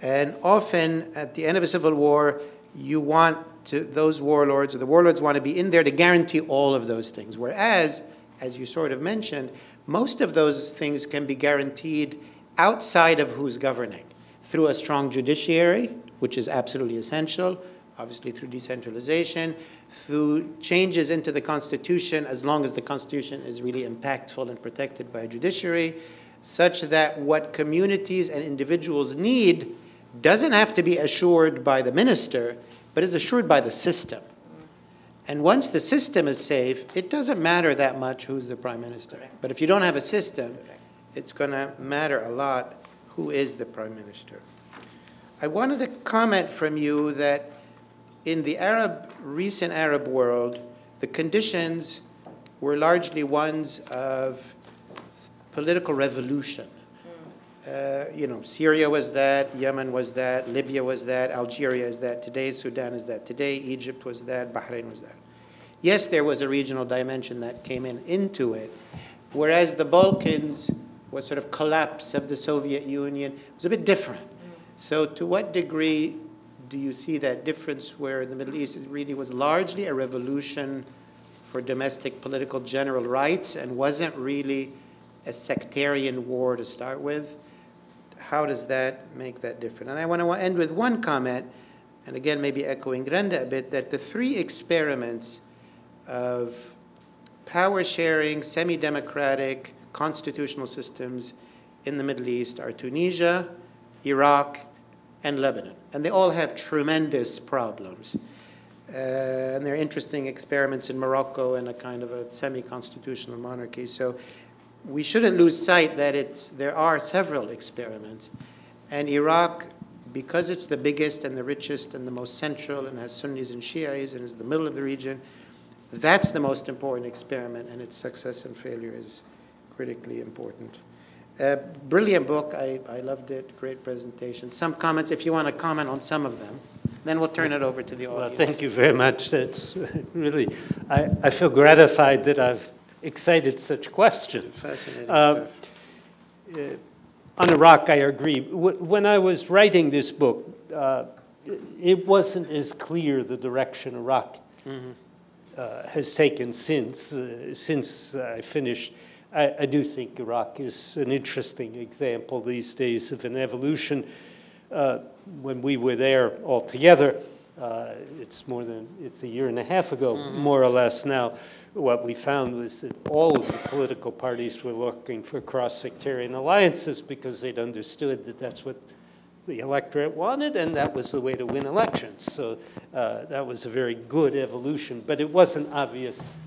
And often at the end of a civil war, you want to, those warlords or the warlords want to be in there to guarantee all of those things. Whereas, as you sort of mentioned, most of those things can be guaranteed outside of who's governing through a strong judiciary, which is absolutely essential, obviously through decentralization, through changes into the Constitution, as long as the Constitution is really impactful and protected by a judiciary, such that what communities and individuals need doesn't have to be assured by the minister, but is assured by the system. And once the system is safe, it doesn't matter that much who's the prime minister. But if you don't have a system, it's going to matter a lot who is the prime minister. I wanted to comment from you that in the Arab, recent Arab world, the conditions were largely ones of political revolution. Uh, you know, Syria was that, Yemen was that, Libya was that, Algeria is that today, Sudan is that today, Egypt was that, Bahrain was that. Yes, there was a regional dimension that came in into it, whereas the Balkans was sort of collapse of the Soviet Union It was a bit different. So to what degree do you see that difference where in the Middle East it really was largely a revolution for domestic political general rights and wasn't really a sectarian war to start with? How does that make that different? And I want to end with one comment, and again, maybe echoing Randa a bit, that the three experiments of power sharing, semi democratic, constitutional systems in the Middle East are Tunisia, Iraq, and Lebanon. And they all have tremendous problems. Uh, and they're interesting experiments in Morocco and a kind of a semi-constitutional monarchy. So we shouldn't lose sight that it's, there are several experiments. And Iraq, because it's the biggest and the richest and the most central and has Sunnis and Shias and is the middle of the region, that's the most important experiment, and its success and failure is critically important. Uh, brilliant book. I, I loved it. Great presentation. Some comments, if you want to comment on some of them. Then we'll turn it over to the audience. Well, thank you very much. That's really, I, I feel gratified that I've excited such questions. Uh, uh, on Iraq, I agree. Wh- When I was writing this book, uh, it wasn't as clear the direction Iraq uh, has taken since, uh, since I finished. I, I do think Iraq is an interesting example these days of an evolution. Uh, when we were there all together, uh, it's more than it's a year and a half ago, more or less now. What we found was that all of the political parties were looking for cross-sectarian alliances because they'd understood that that's what the electorate wanted, and that was the way to win elections. So uh, that was a very good evolution, but it wasn't obvious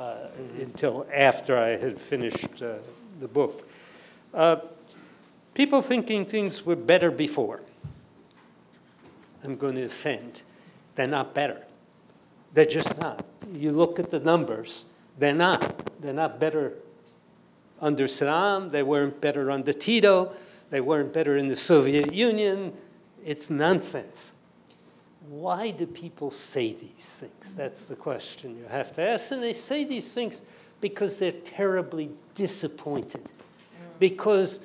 uh, until after I had finished uh, the book. Uh, people thinking things were better before. I'm going to offend. They're not better. They're just not. You look at the numbers, they're not. They're not better under Saddam, they weren't better under Tito, they weren't better in the Soviet Union. It's nonsense. Why do people say these things? That's the question you have to ask. And they say these things because they're terribly disappointed. Because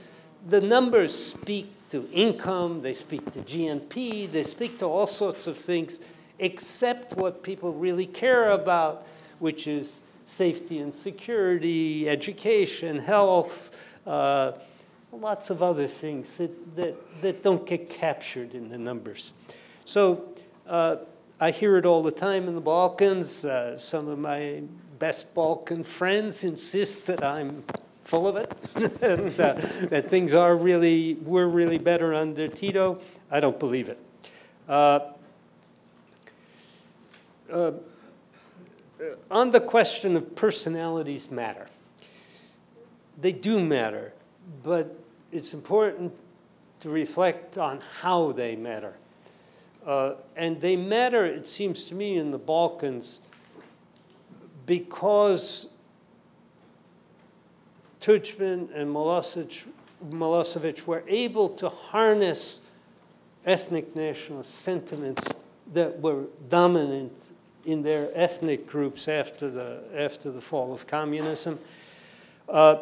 the numbers speak to income, they speak to GNP, they speak to all sorts of things, except what people really care about, which is safety and security, education, health, uh, lots of other things that, that, that don't get captured in the numbers. So uh, I hear it all the time in the Balkans. Uh, some of my best Balkan friends insist that I'm full of it, and, uh, that things are really, were really better under Tito. I don't believe it. Uh, uh, on the question of personalities matter. They do matter, but it's important to reflect on how they matter. Uh, and they matter, it seems to me, in the Balkans because Tudjman and Milosevic, Milosevic were able to harness ethnic nationalist sentiments that were dominant in their ethnic groups after the, after the fall of communism. Uh,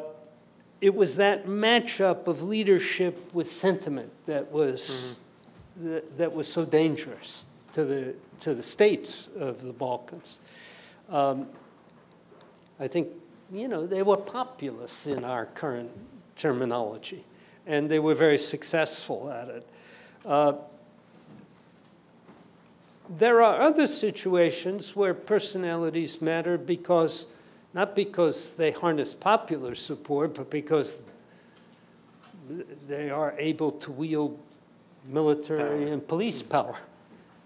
it was that matchup of leadership with sentiment that was, that, that was so dangerous to the, to the states of the Balkans. Um, I think, you know, they were populous in our current terminology, and they were very successful at it. Uh, there are other situations where personalities matter because, not because they harness popular support, but because they are able to wield military and police power.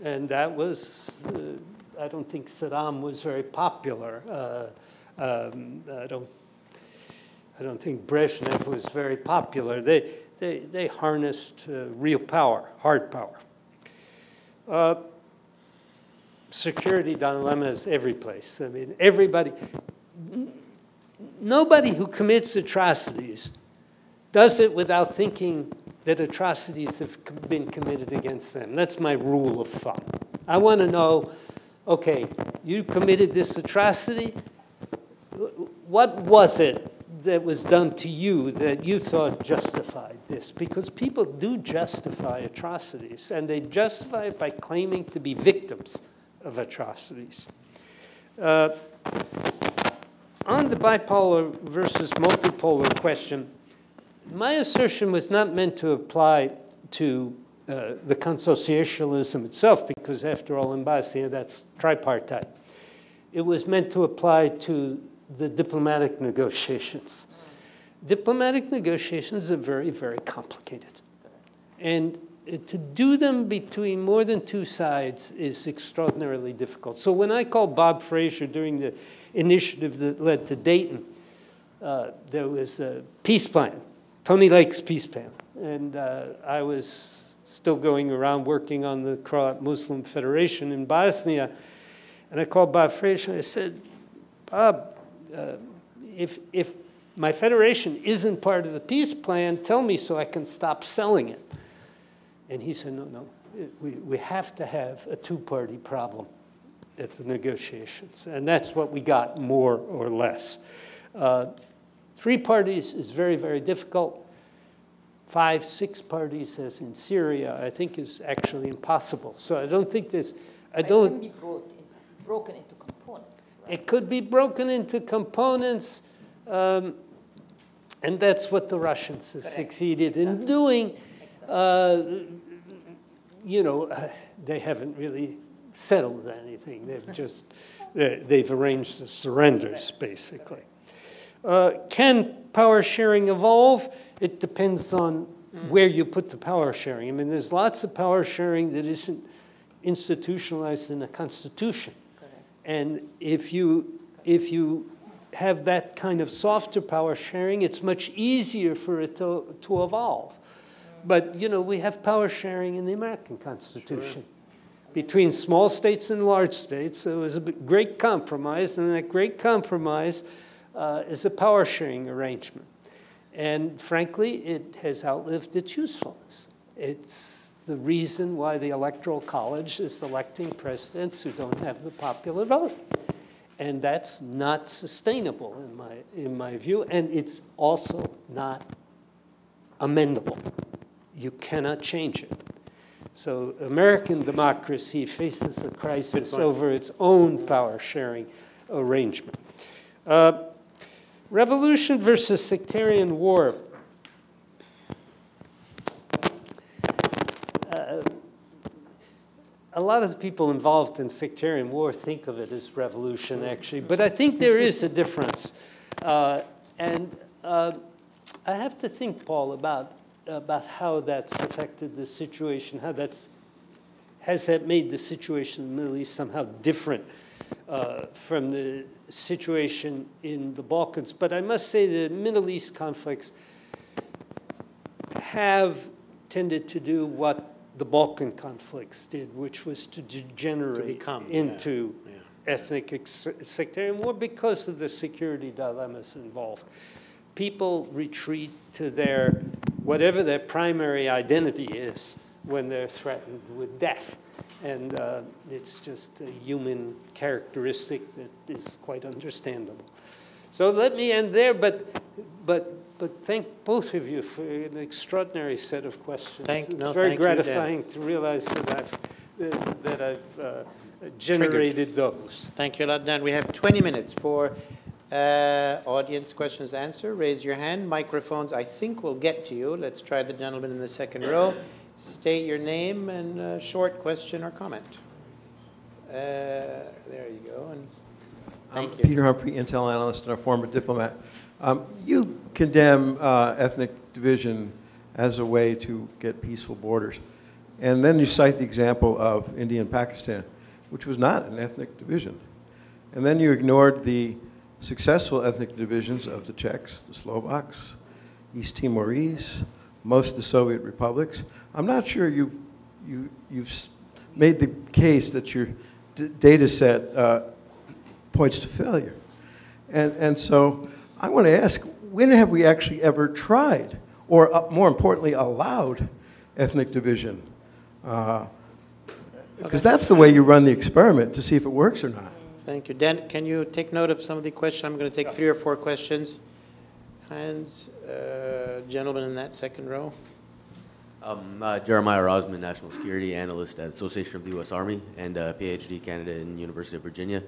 And that was, uh, I don't think Saddam was very popular. Uh, um, I don't, I don't think Brezhnev was very popular. They, they, they harnessed uh, real power, hard power. Security dilemmas every place. I mean, everybody, nobody who commits atrocities does it without thinking that atrocities have been committed against them. That's my rule of thumb. I want to know okay, you committed this atrocity. What was it that was done to you that you thought justified this? Because people do justify atrocities, and they justify it by claiming to be victims of atrocities. Uh, on the bipolar versus multipolar question, my assertion was not meant to apply to uh, the consociationalism itself, because after all, in Bosnia, that's tripartite. It was meant to apply to the diplomatic negotiations. Diplomatic negotiations are very, very complicated. And to do them between more than two sides is extraordinarily difficult. So when I called Bob Frasure during the initiative that led to Dayton, uh, there was a peace plan, Tony Lake's peace plan. And uh, I was still going around working on the Croat Muslim Federation in Bosnia. And I called Bob Frasure and I said, Bob, uh, if, if my federation isn't part of the peace plan, tell me so I can stop selling it. And he said, no, no, we, we have to have a two-party problem at the negotiations. And that's what we got, more or less. Uh, three parties is very, very difficult. Five, six parties, as in Syria, I think is actually impossible. So I don't think this, I don't. It can be brought in, broken into components. Right? It could be broken into components. Um, and that's what the Russians have Correct. succeeded in doing. Uh, you know, they haven't really settled anything. They've just, they've arranged the surrenders, basically. Uh, can power sharing evolve? It depends on where you put the power sharing. I mean, there's lots of power sharing that isn't institutionalized in the Constitution. Correct. And if you, if you have that kind of softer power sharing, it's much easier for it to, to evolve. But, you know, we have power sharing in the American Constitution. Sure. Between small states and large states, there was a great compromise, and that great compromise uh, is a power sharing arrangement. And frankly, it has outlived its usefulness. It's the reason why the Electoral College is electing presidents who don't have the popular vote. And that's not sustainable in my, in my view, and it's also not amendable. You cannot change it. So American democracy faces a crisis over its own power sharing arrangement. Uh, revolution versus sectarian war. Uh, a lot of the people involved in sectarian war think of it as revolution, actually, but I think there is a difference. Uh, and uh, I have to think, Paul, about about how that's affected the situation, how that's, has that made the situation in the Middle East somehow different uh, from the situation in the Balkans. But I must say the Middle East conflicts have tended to do what the Balkan conflicts did, which was to degenerate to become, into yeah, yeah. ethnic sectarian war because of the security dilemmas involved. People retreat to their whatever their primary identity is when they're threatened with death. And uh, it's just a human characteristic that is quite understandable. So let me end there, but, but, but thank both of you for an extraordinary set of questions. Thank, you. it's no, very gratifying you, to realize that I've, uh, that I've uh, generated Triggered. those. Thank you a lot, Dan. We have 20 minutes for uh, audience questions answer. Raise your hand. Microphones, I think, will get to you. Let's try the gentleman in the second row. State your name and a short question or comment. Uh, there you go. And thank I'm you. Peter Humphrey, Intel analyst and a former diplomat. Um, you condemn uh, ethnic division as a way to get peaceful borders. And then you cite the example of India and Pakistan, which was not an ethnic division. And then you ignored the successful ethnic divisions of the Czechs, the Slovaks, East Timorese, most of the Soviet republics. I'm not sure you, you, you've made the case that your data set uh, points to failure. And, and so I want to ask, when have we actually ever tried or uh, more importantly, allowed ethnic division? Because Okay. that's the way you run the experiment to see if it works or not. Thank you. Dan, can you take note of some of the questions? I'm going to take three or four questions. Hands, uh, gentleman in that second row. Um, uh, Jeremiah Rosman, National Security Analyst at Association of the U.S. Army and uh, PhD candidate in University of Virginia.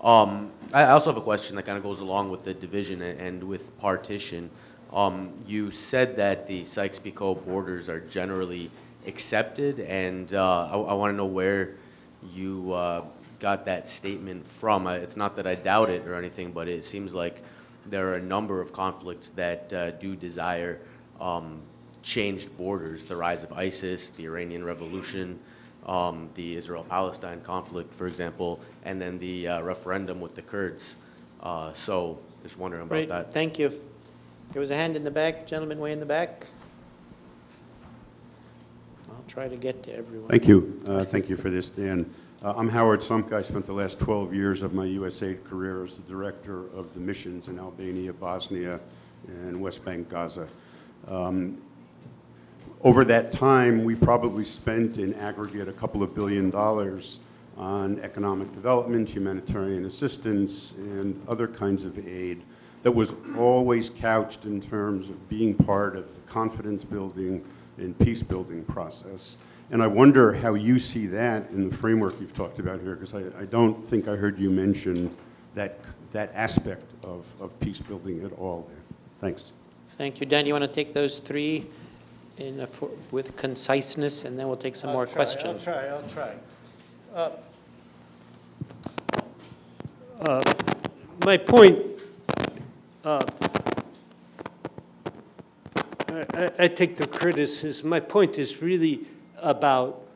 Um, I I also have a question that kind of goes along with the division and with partition. Um, you said that the Sykes-Picot borders are generally accepted, and uh, I, I want to know where you uh, got that statement from. It's not that I doubt it or anything, but it seems like there are a number of conflicts that uh, do desire um, changed borders, the rise of ISIS, the Iranian Revolution, um, the Israel-Palestine conflict, for example, and then the uh, referendum with the Kurds. Uh, so, just wondering about Great, that. thank you. There was a hand in the back, gentleman way in the back. I'll try to get to everyone. Thank you. Uh, Thank you for this, Dan. Uh, I'm Howard Sumka. I spent the last 12 years of my USAID career as the director of the missions in Albania, Bosnia, and West Bank, Gaza. Um, Over that time, we probably spent in aggregate a couple of billion dollars on economic development, humanitarian assistance, and other kinds of aid that was always couched in terms of being part of the confidence building and peace building process. And I wonder how you see that in the framework you've talked about here, because I, I don't think I heard you mention that, that aspect of, of peace building at all there. Thanks. Thank you. Dan, you want to take those three in, a for- with conciseness, and then we'll take some I'll more try, questions. I'll try, I'll try. Uh, uh, My point, uh, I- I I take the criticism, my point is really about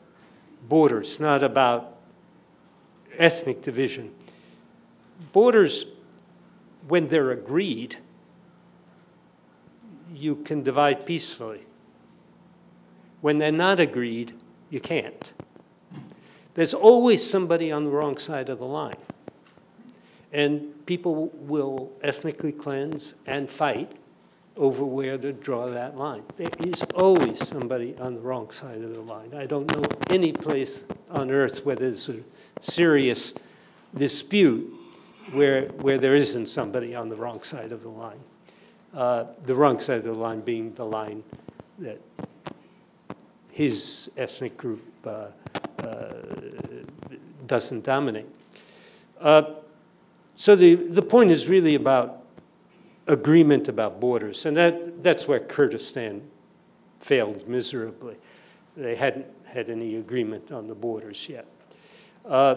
borders, not about ethnic division. Borders, when they're agreed, you can divide peacefully. When they're not agreed, you can't. There's always somebody on the wrong side of the line. And people will ethnically cleanse and fight over where to draw that line. There is always somebody on the wrong side of the line. I don't know any place on earth where there's a serious dispute where, where there isn't somebody on the wrong side of the line. Uh, the wrong side of the line being the line that his ethnic group uh, uh, doesn't dominate. Uh, so the, the point is really about agreement about borders, and that, that's where Kurdistan failed miserably. They hadn't had any agreement on the borders yet. Uh,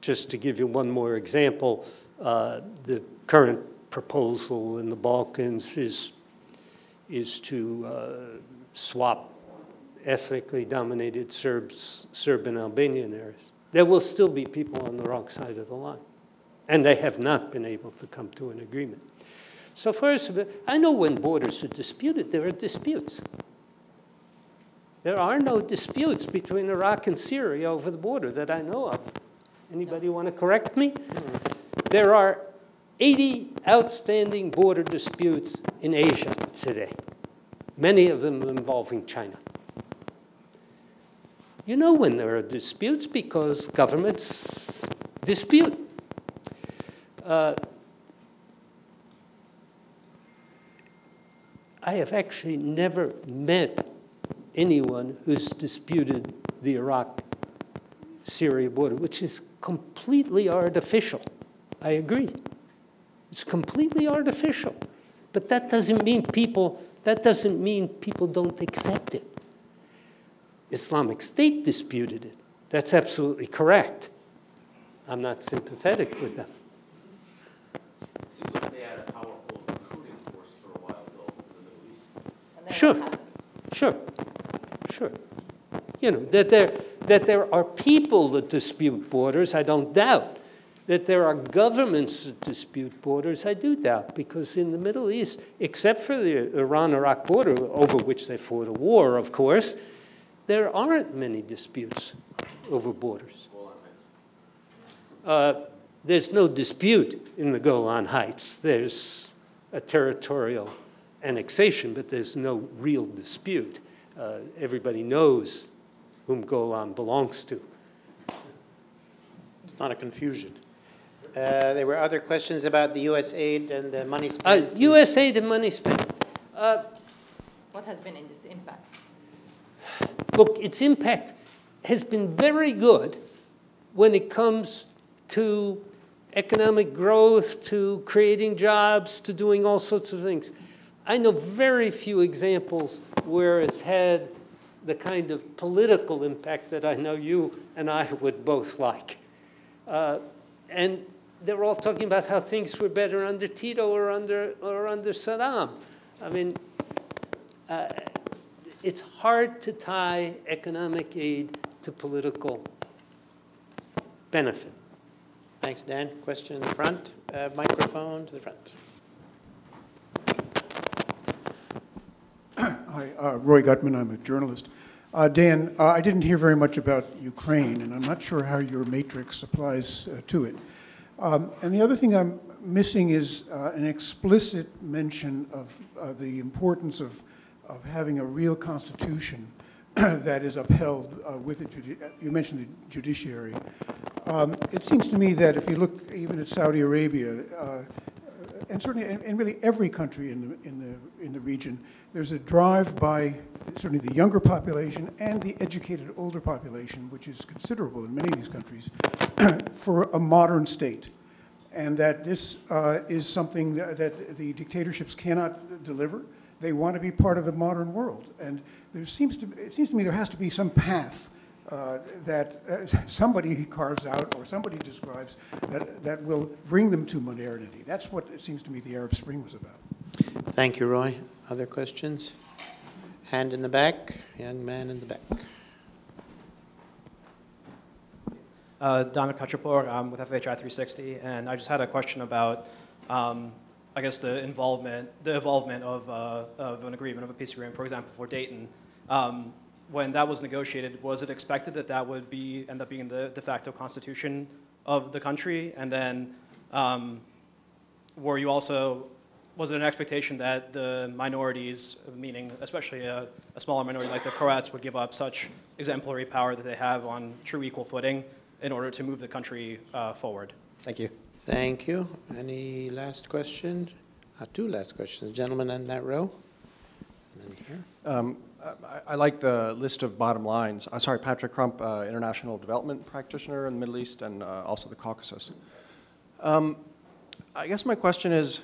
just to give you one more example, uh, the current proposal in the Balkans is, is to uh, swap ethnically dominated Serbs, Serb and Albanian areas. There will still be people on the wrong side of the line, and they have not been able to come to an agreement. So first, of all, I know when borders are disputed, there are disputes. There are no disputes between Iraq and Syria over the border that I know of. Anybody want to correct me? There are 80 outstanding border disputes in Asia today, many of them involving China. You know when there are disputes because governments dispute. Uh, I have actually never met anyone who's disputed the Iraq Syria border, which is completely artificial. I agree. It's completely artificial. But that doesn't mean people that doesn't mean people don't accept it. Islamic State disputed it. That's absolutely correct. I'm not sympathetic with them. It seems like they had a powerful recruiting force for a while, though, in the Middle East. And then Sure. Sure, sure. You know, that there, that there are people that dispute borders, I don't doubt. That there are governments that dispute borders, I do doubt, because in the Middle East, except for the Iran-Iraq border, over which they fought a war, of course, there aren't many disputes over borders. Uh, there's no dispute in the Golan Heights. There's a territorial annexation, but there's no real dispute. Uh, everybody knows whom Golan belongs to. It's not a confusion. Uh, there were other questions about the U.S. aid and the money spent. Uh, U.S. aid and money spent. Uh, What has been in this impact? Look, its impact has been very good when it comes to economic growth, to creating jobs, to doing all sorts of things. I know very few examples where it's had the kind of political impact that I know you and I would both like. Uh, and they're all talking about how things were better under Tito or under, or under Saddam. I mean, uh, it's hard to tie economic aid to political benefit. Thanks, Dan. Question in the front. Uh, microphone to the front. Hi, uh, Roy Gutman, I'm a journalist. Uh, Dan, uh, I didn't hear very much about Ukraine, and I'm not sure how your matrix applies uh, to it. Um, and the other thing I'm missing is uh, an explicit mention of the importance of, of having a real constitution that is upheld uh, with the you mentioned the judiciary. Um, it seems to me that if you look even at Saudi Arabia, uh, and certainly in, in really every country in the, in, the, in the region, there's a drive by certainly the younger population and the educated older population, which is considerable in many of these countries, for a modern state. And that this uh, is something that, that the dictatorships cannot deliver. They want to be part of the modern world. And there seems to, it seems to me there has to be some path uh, that uh, somebody carves out or somebody describes that, that will bring them to modernity. That's what it seems to me the Arab Spring was about. Thank you, Roy. Other questions? Hand in the back, young man in the back. Uh, Dominic Kachapur, I'm with FHI 360, and I just had a question about, um, I guess, the involvement, the involvement of, uh, of an agreement, of a peace agreement, for example, for Dayton. Um, when that was negotiated, was it expected that that would be end up being the de facto constitution of the country? And then, um, were you also was it an expectation that the minorities, meaning especially a, a, smaller minority like the Croats, would give up such exemplary power that they have on true equal footing in order to move the country uh, forward? Thank you. Thank you. Any last question? Uh, two last questions. Gentlemen in that row. Um, I, I, like the list of bottom lines. Uh, sorry, Patrick Crump, uh, international development practitioner in the Middle East and uh, also the Caucasus. Um, I guess my question is,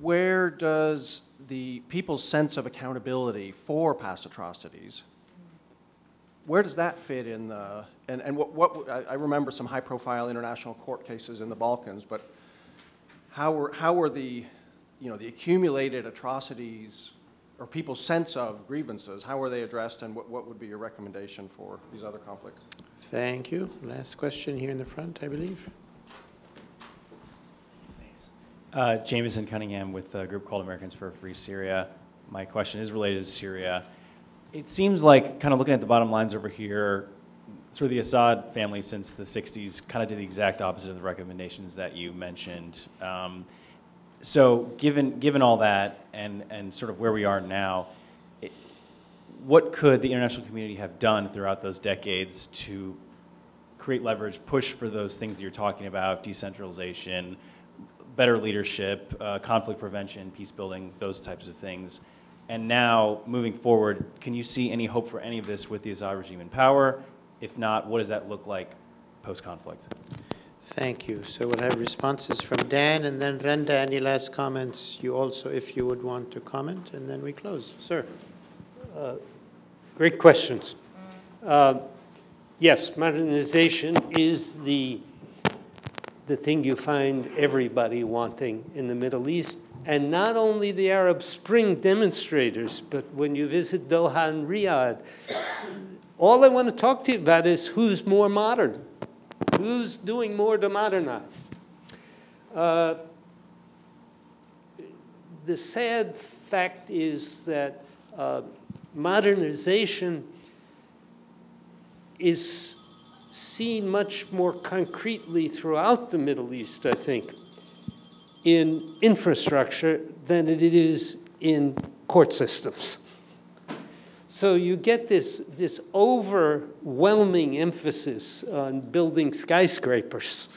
where does the people's sense of accountability for past atrocities, where does that fit in the, and, and what, what I, I remember some high profile international court cases in the Balkans, but how were, how were the, you know, the accumulated atrocities or people's sense of grievances, how were they addressed and what, what would be your recommendation for these other conflicts? Thank you. Last question here in the front, I believe. Uh, Jameson Cunningham with a group called Americans for Free Syria. My question is related to Syria. It seems like, kind of looking at the bottom lines over here, sort of the Assad family since the 60s kind of did the exact opposite of the recommendations that you mentioned. Um, so given, given all that and, and sort of where we are now, it, what could the international community have done throughout those decades to create leverage, push for those things that you're talking about, decentralization, better leadership, uh, conflict prevention, peace building, those types of things. And now, moving forward, can you see any hope for any of this with the Assad regime in power? If not, what does that look like post-conflict? Thank you. So we'll have responses from Dan, and then Randa, any last comments you also, if you would want to comment, and then we close. Sir. Uh, great questions. Uh, yes, modernization is the the thing you find everybody wanting in the Middle East. And not only the Arab Spring demonstrators, but when you visit Doha and Riyadh, all I want to talk to you about is who's more modern, who's doing more to modernize. Uh, the sad fact is that uh, modernization is seen much more concretely throughout the Middle East, I think, in infrastructure than it is in court systems. So you get this, this overwhelming emphasis on building skyscrapers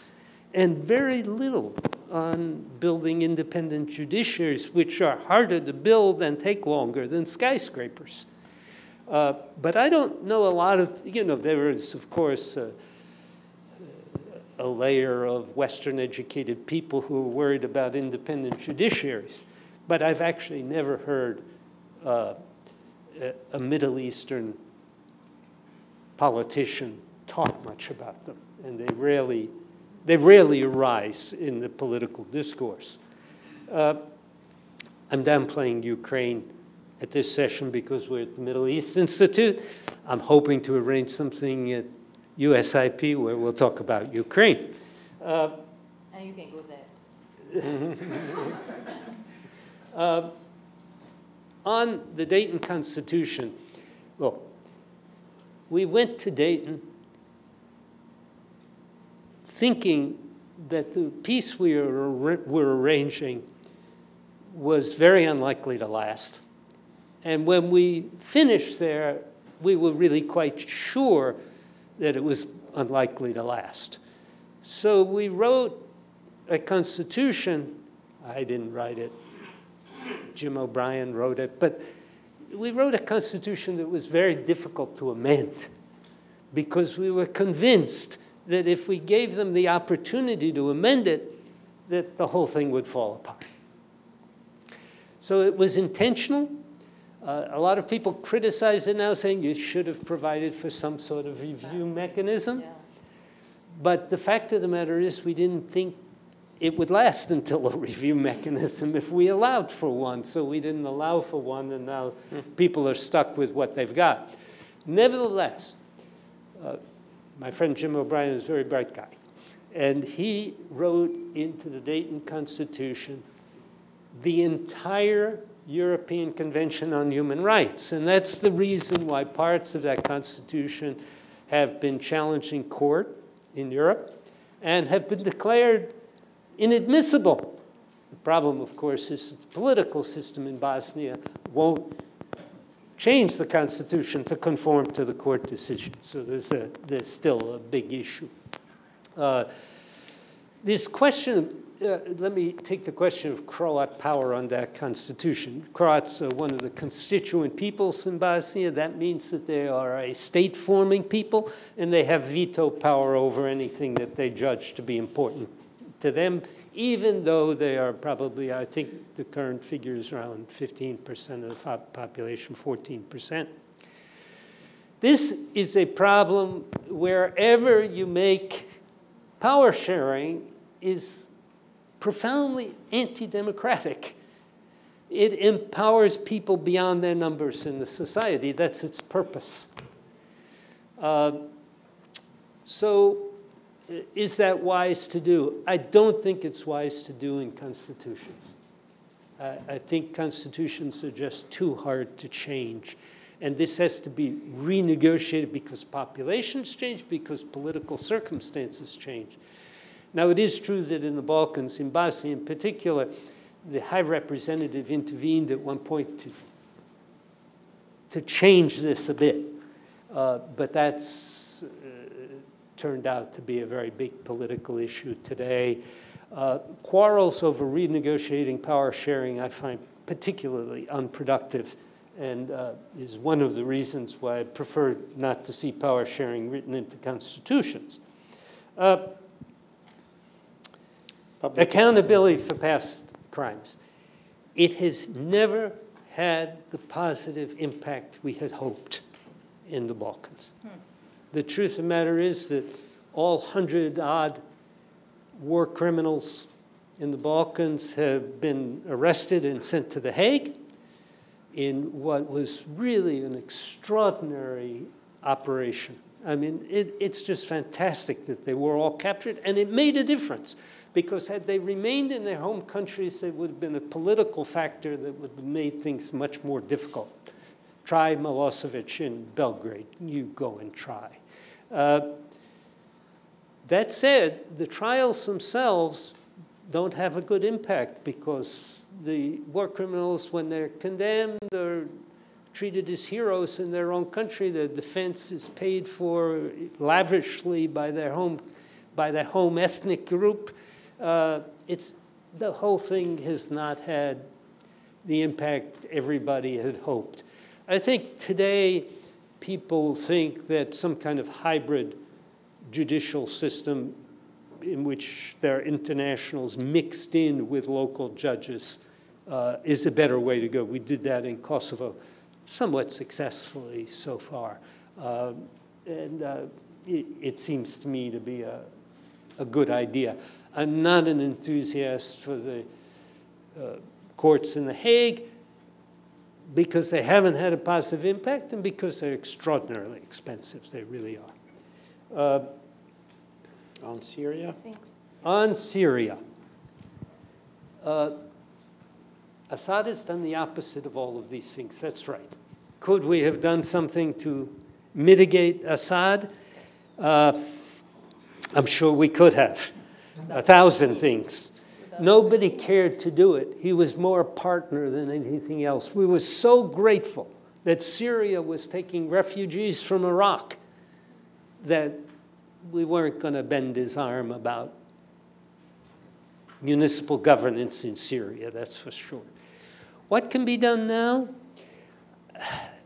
and very little on building independent judiciaries, which are harder to build and take longer than skyscrapers. Uh, but I don't know a lot of, you know, there is, of course, a, a layer of Western educated people who are worried about independent judiciaries. But I've actually never heard uh, a Middle Eastern politician talk much about them, and they rarely, they rarely arise in the political discourse. Uh, I'm downplaying Ukraine at this session because we're at the Middle East Institute. I'm hoping to arrange something at USIP where we'll talk about Ukraine. Uh, and you can go there. uh, on the Dayton Constitution, look, we went to Dayton thinking that the peace we were, were arranging was very unlikely to last. And when we finished there, we were really quite sure that it was unlikely to last. So we wrote a constitution. I didn't write it. Jim O'Brien wrote it. But we wrote a constitution that was very difficult to amend because we were convinced that if we gave them the opportunity to amend it, that the whole thing would fall apart. So it was intentional. Uh, a lot of people criticize it now, saying you should have provided for some sort of review mechanism. Yeah. But the fact of the matter is, we didn't think it would last until a review mechanism if we allowed for one. So we didn't allow for one, and now people are stuck with what they've got. Nevertheless, uh, my friend Jim O'Brien is a very bright guy. And he wrote into the Dayton Constitution the entire European Convention on Human Rights. And that's the reason why parts of that Constitution have been challenged in court in Europe and have been declared inadmissible. The problem, of course, is the political system in Bosnia won't change the constitution to conform to the court decision. So there's, a, there's still a big issue. Uh, this question, uh, let me take the question of Croat power on that constitution. Croats are one of the constituent peoples in Bosnia. That means that they are a state-forming people, and they have veto power over anything that they judge to be important to them, even though they are probably, I think the current figure is around 15% of the population, 14%. This is a problem wherever you make power sharing is profoundly anti-democratic. It empowers people beyond their numbers in the society. That's its purpose. Uh, so is that wise to do? I don't think it's wise to do in constitutions. Uh, I think constitutions are just too hard to change. And this has to be renegotiated because populations change, because political circumstances change. Now, it is true that in the Balkans, in Bosnia in particular, the High Representative intervened at one point to, to change this a bit. Uh, but that's uh, turned out to be a very big political issue today. Uh, quarrels over renegotiating power sharing I find particularly unproductive and uh, is one of the reasons why I prefer not to see power sharing written into constitutions. Uh, accountability for past crimes. It has never had the positive impact we had hoped in the Balkans. Hmm. The truth of the matter is that all hundred odd war criminals in the Balkans have been arrested and sent to The Hague in what was really an extraordinary operation. I mean, it, it's just fantastic that they were all captured, and it made a difference because had they remained in their home countries, it would have been a political factor that would have made things much more difficult. Try Milosevic in Belgrade. You go and try. Uh, That said, the trials themselves don't have a good impact because the war criminals, when they're condemned, are treated as heroes in their own country. The defense is paid for lavishly by their home, by their home ethnic group. Uh, it's, the whole thing has not had the impact everybody had hoped. I think today people think that some kind of hybrid judicial system in which there are internationals mixed in with local judges uh, is a better way to go. We did that in Kosovo somewhat successfully so far. Uh, and uh, it, it, seems to me to be a, a good idea. I'm not an enthusiast for the uh, courts in The Hague because they haven't had a positive impact and because they're extraordinarily expensive. They really are. Uh, on Syria? On Syria. Uh, Assad has done the opposite of all of these things. That's right. Could we have done something to mitigate Assad? Uh, I'm sure we could have. A thousand things. Nobody cared to do it. He was more a partner than anything else. We were so grateful that Syria was taking refugees from Iraq that we weren't going to bend his arm about municipal governance in Syria, that's for sure. What can be done now?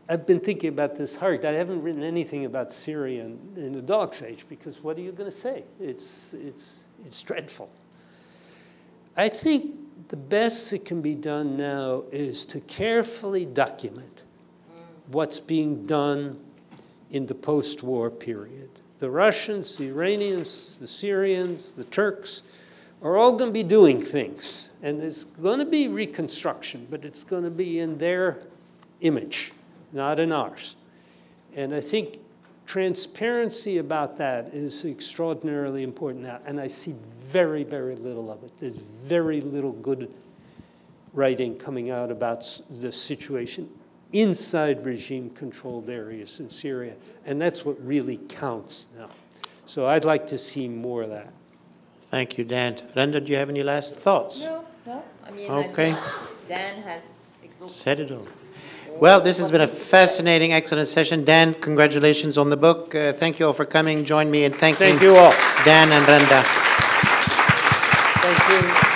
I've been thinking about this hard. I haven't written anything about Syria in, in the dog's age because what are you going to say? It's, it's, it's dreadful. I think the best that can be done now is to carefully document what's being done in the post-war period. The Russians, the Iranians, the Syrians, the Turks are all going to be doing things. And there's going to be reconstruction, but it's going to be in their image, not in ours. And I think transparency about that is extraordinarily important now. And I see very, very little of it. There's very little good writing coming out about the situation inside regime-controlled areas in Syria. And that's what really counts now. So I'd like to see more of that. Thank you, Dan. Randa, do you have any last thoughts? No, no. I mean, okay. Dan has exhausted. Said it all. Well, this has been a fascinating, excellent session. Dan, congratulations on the book. Uh, thank you all for coming. Join me in thanking thank you all. Dan and Randa. Thank you.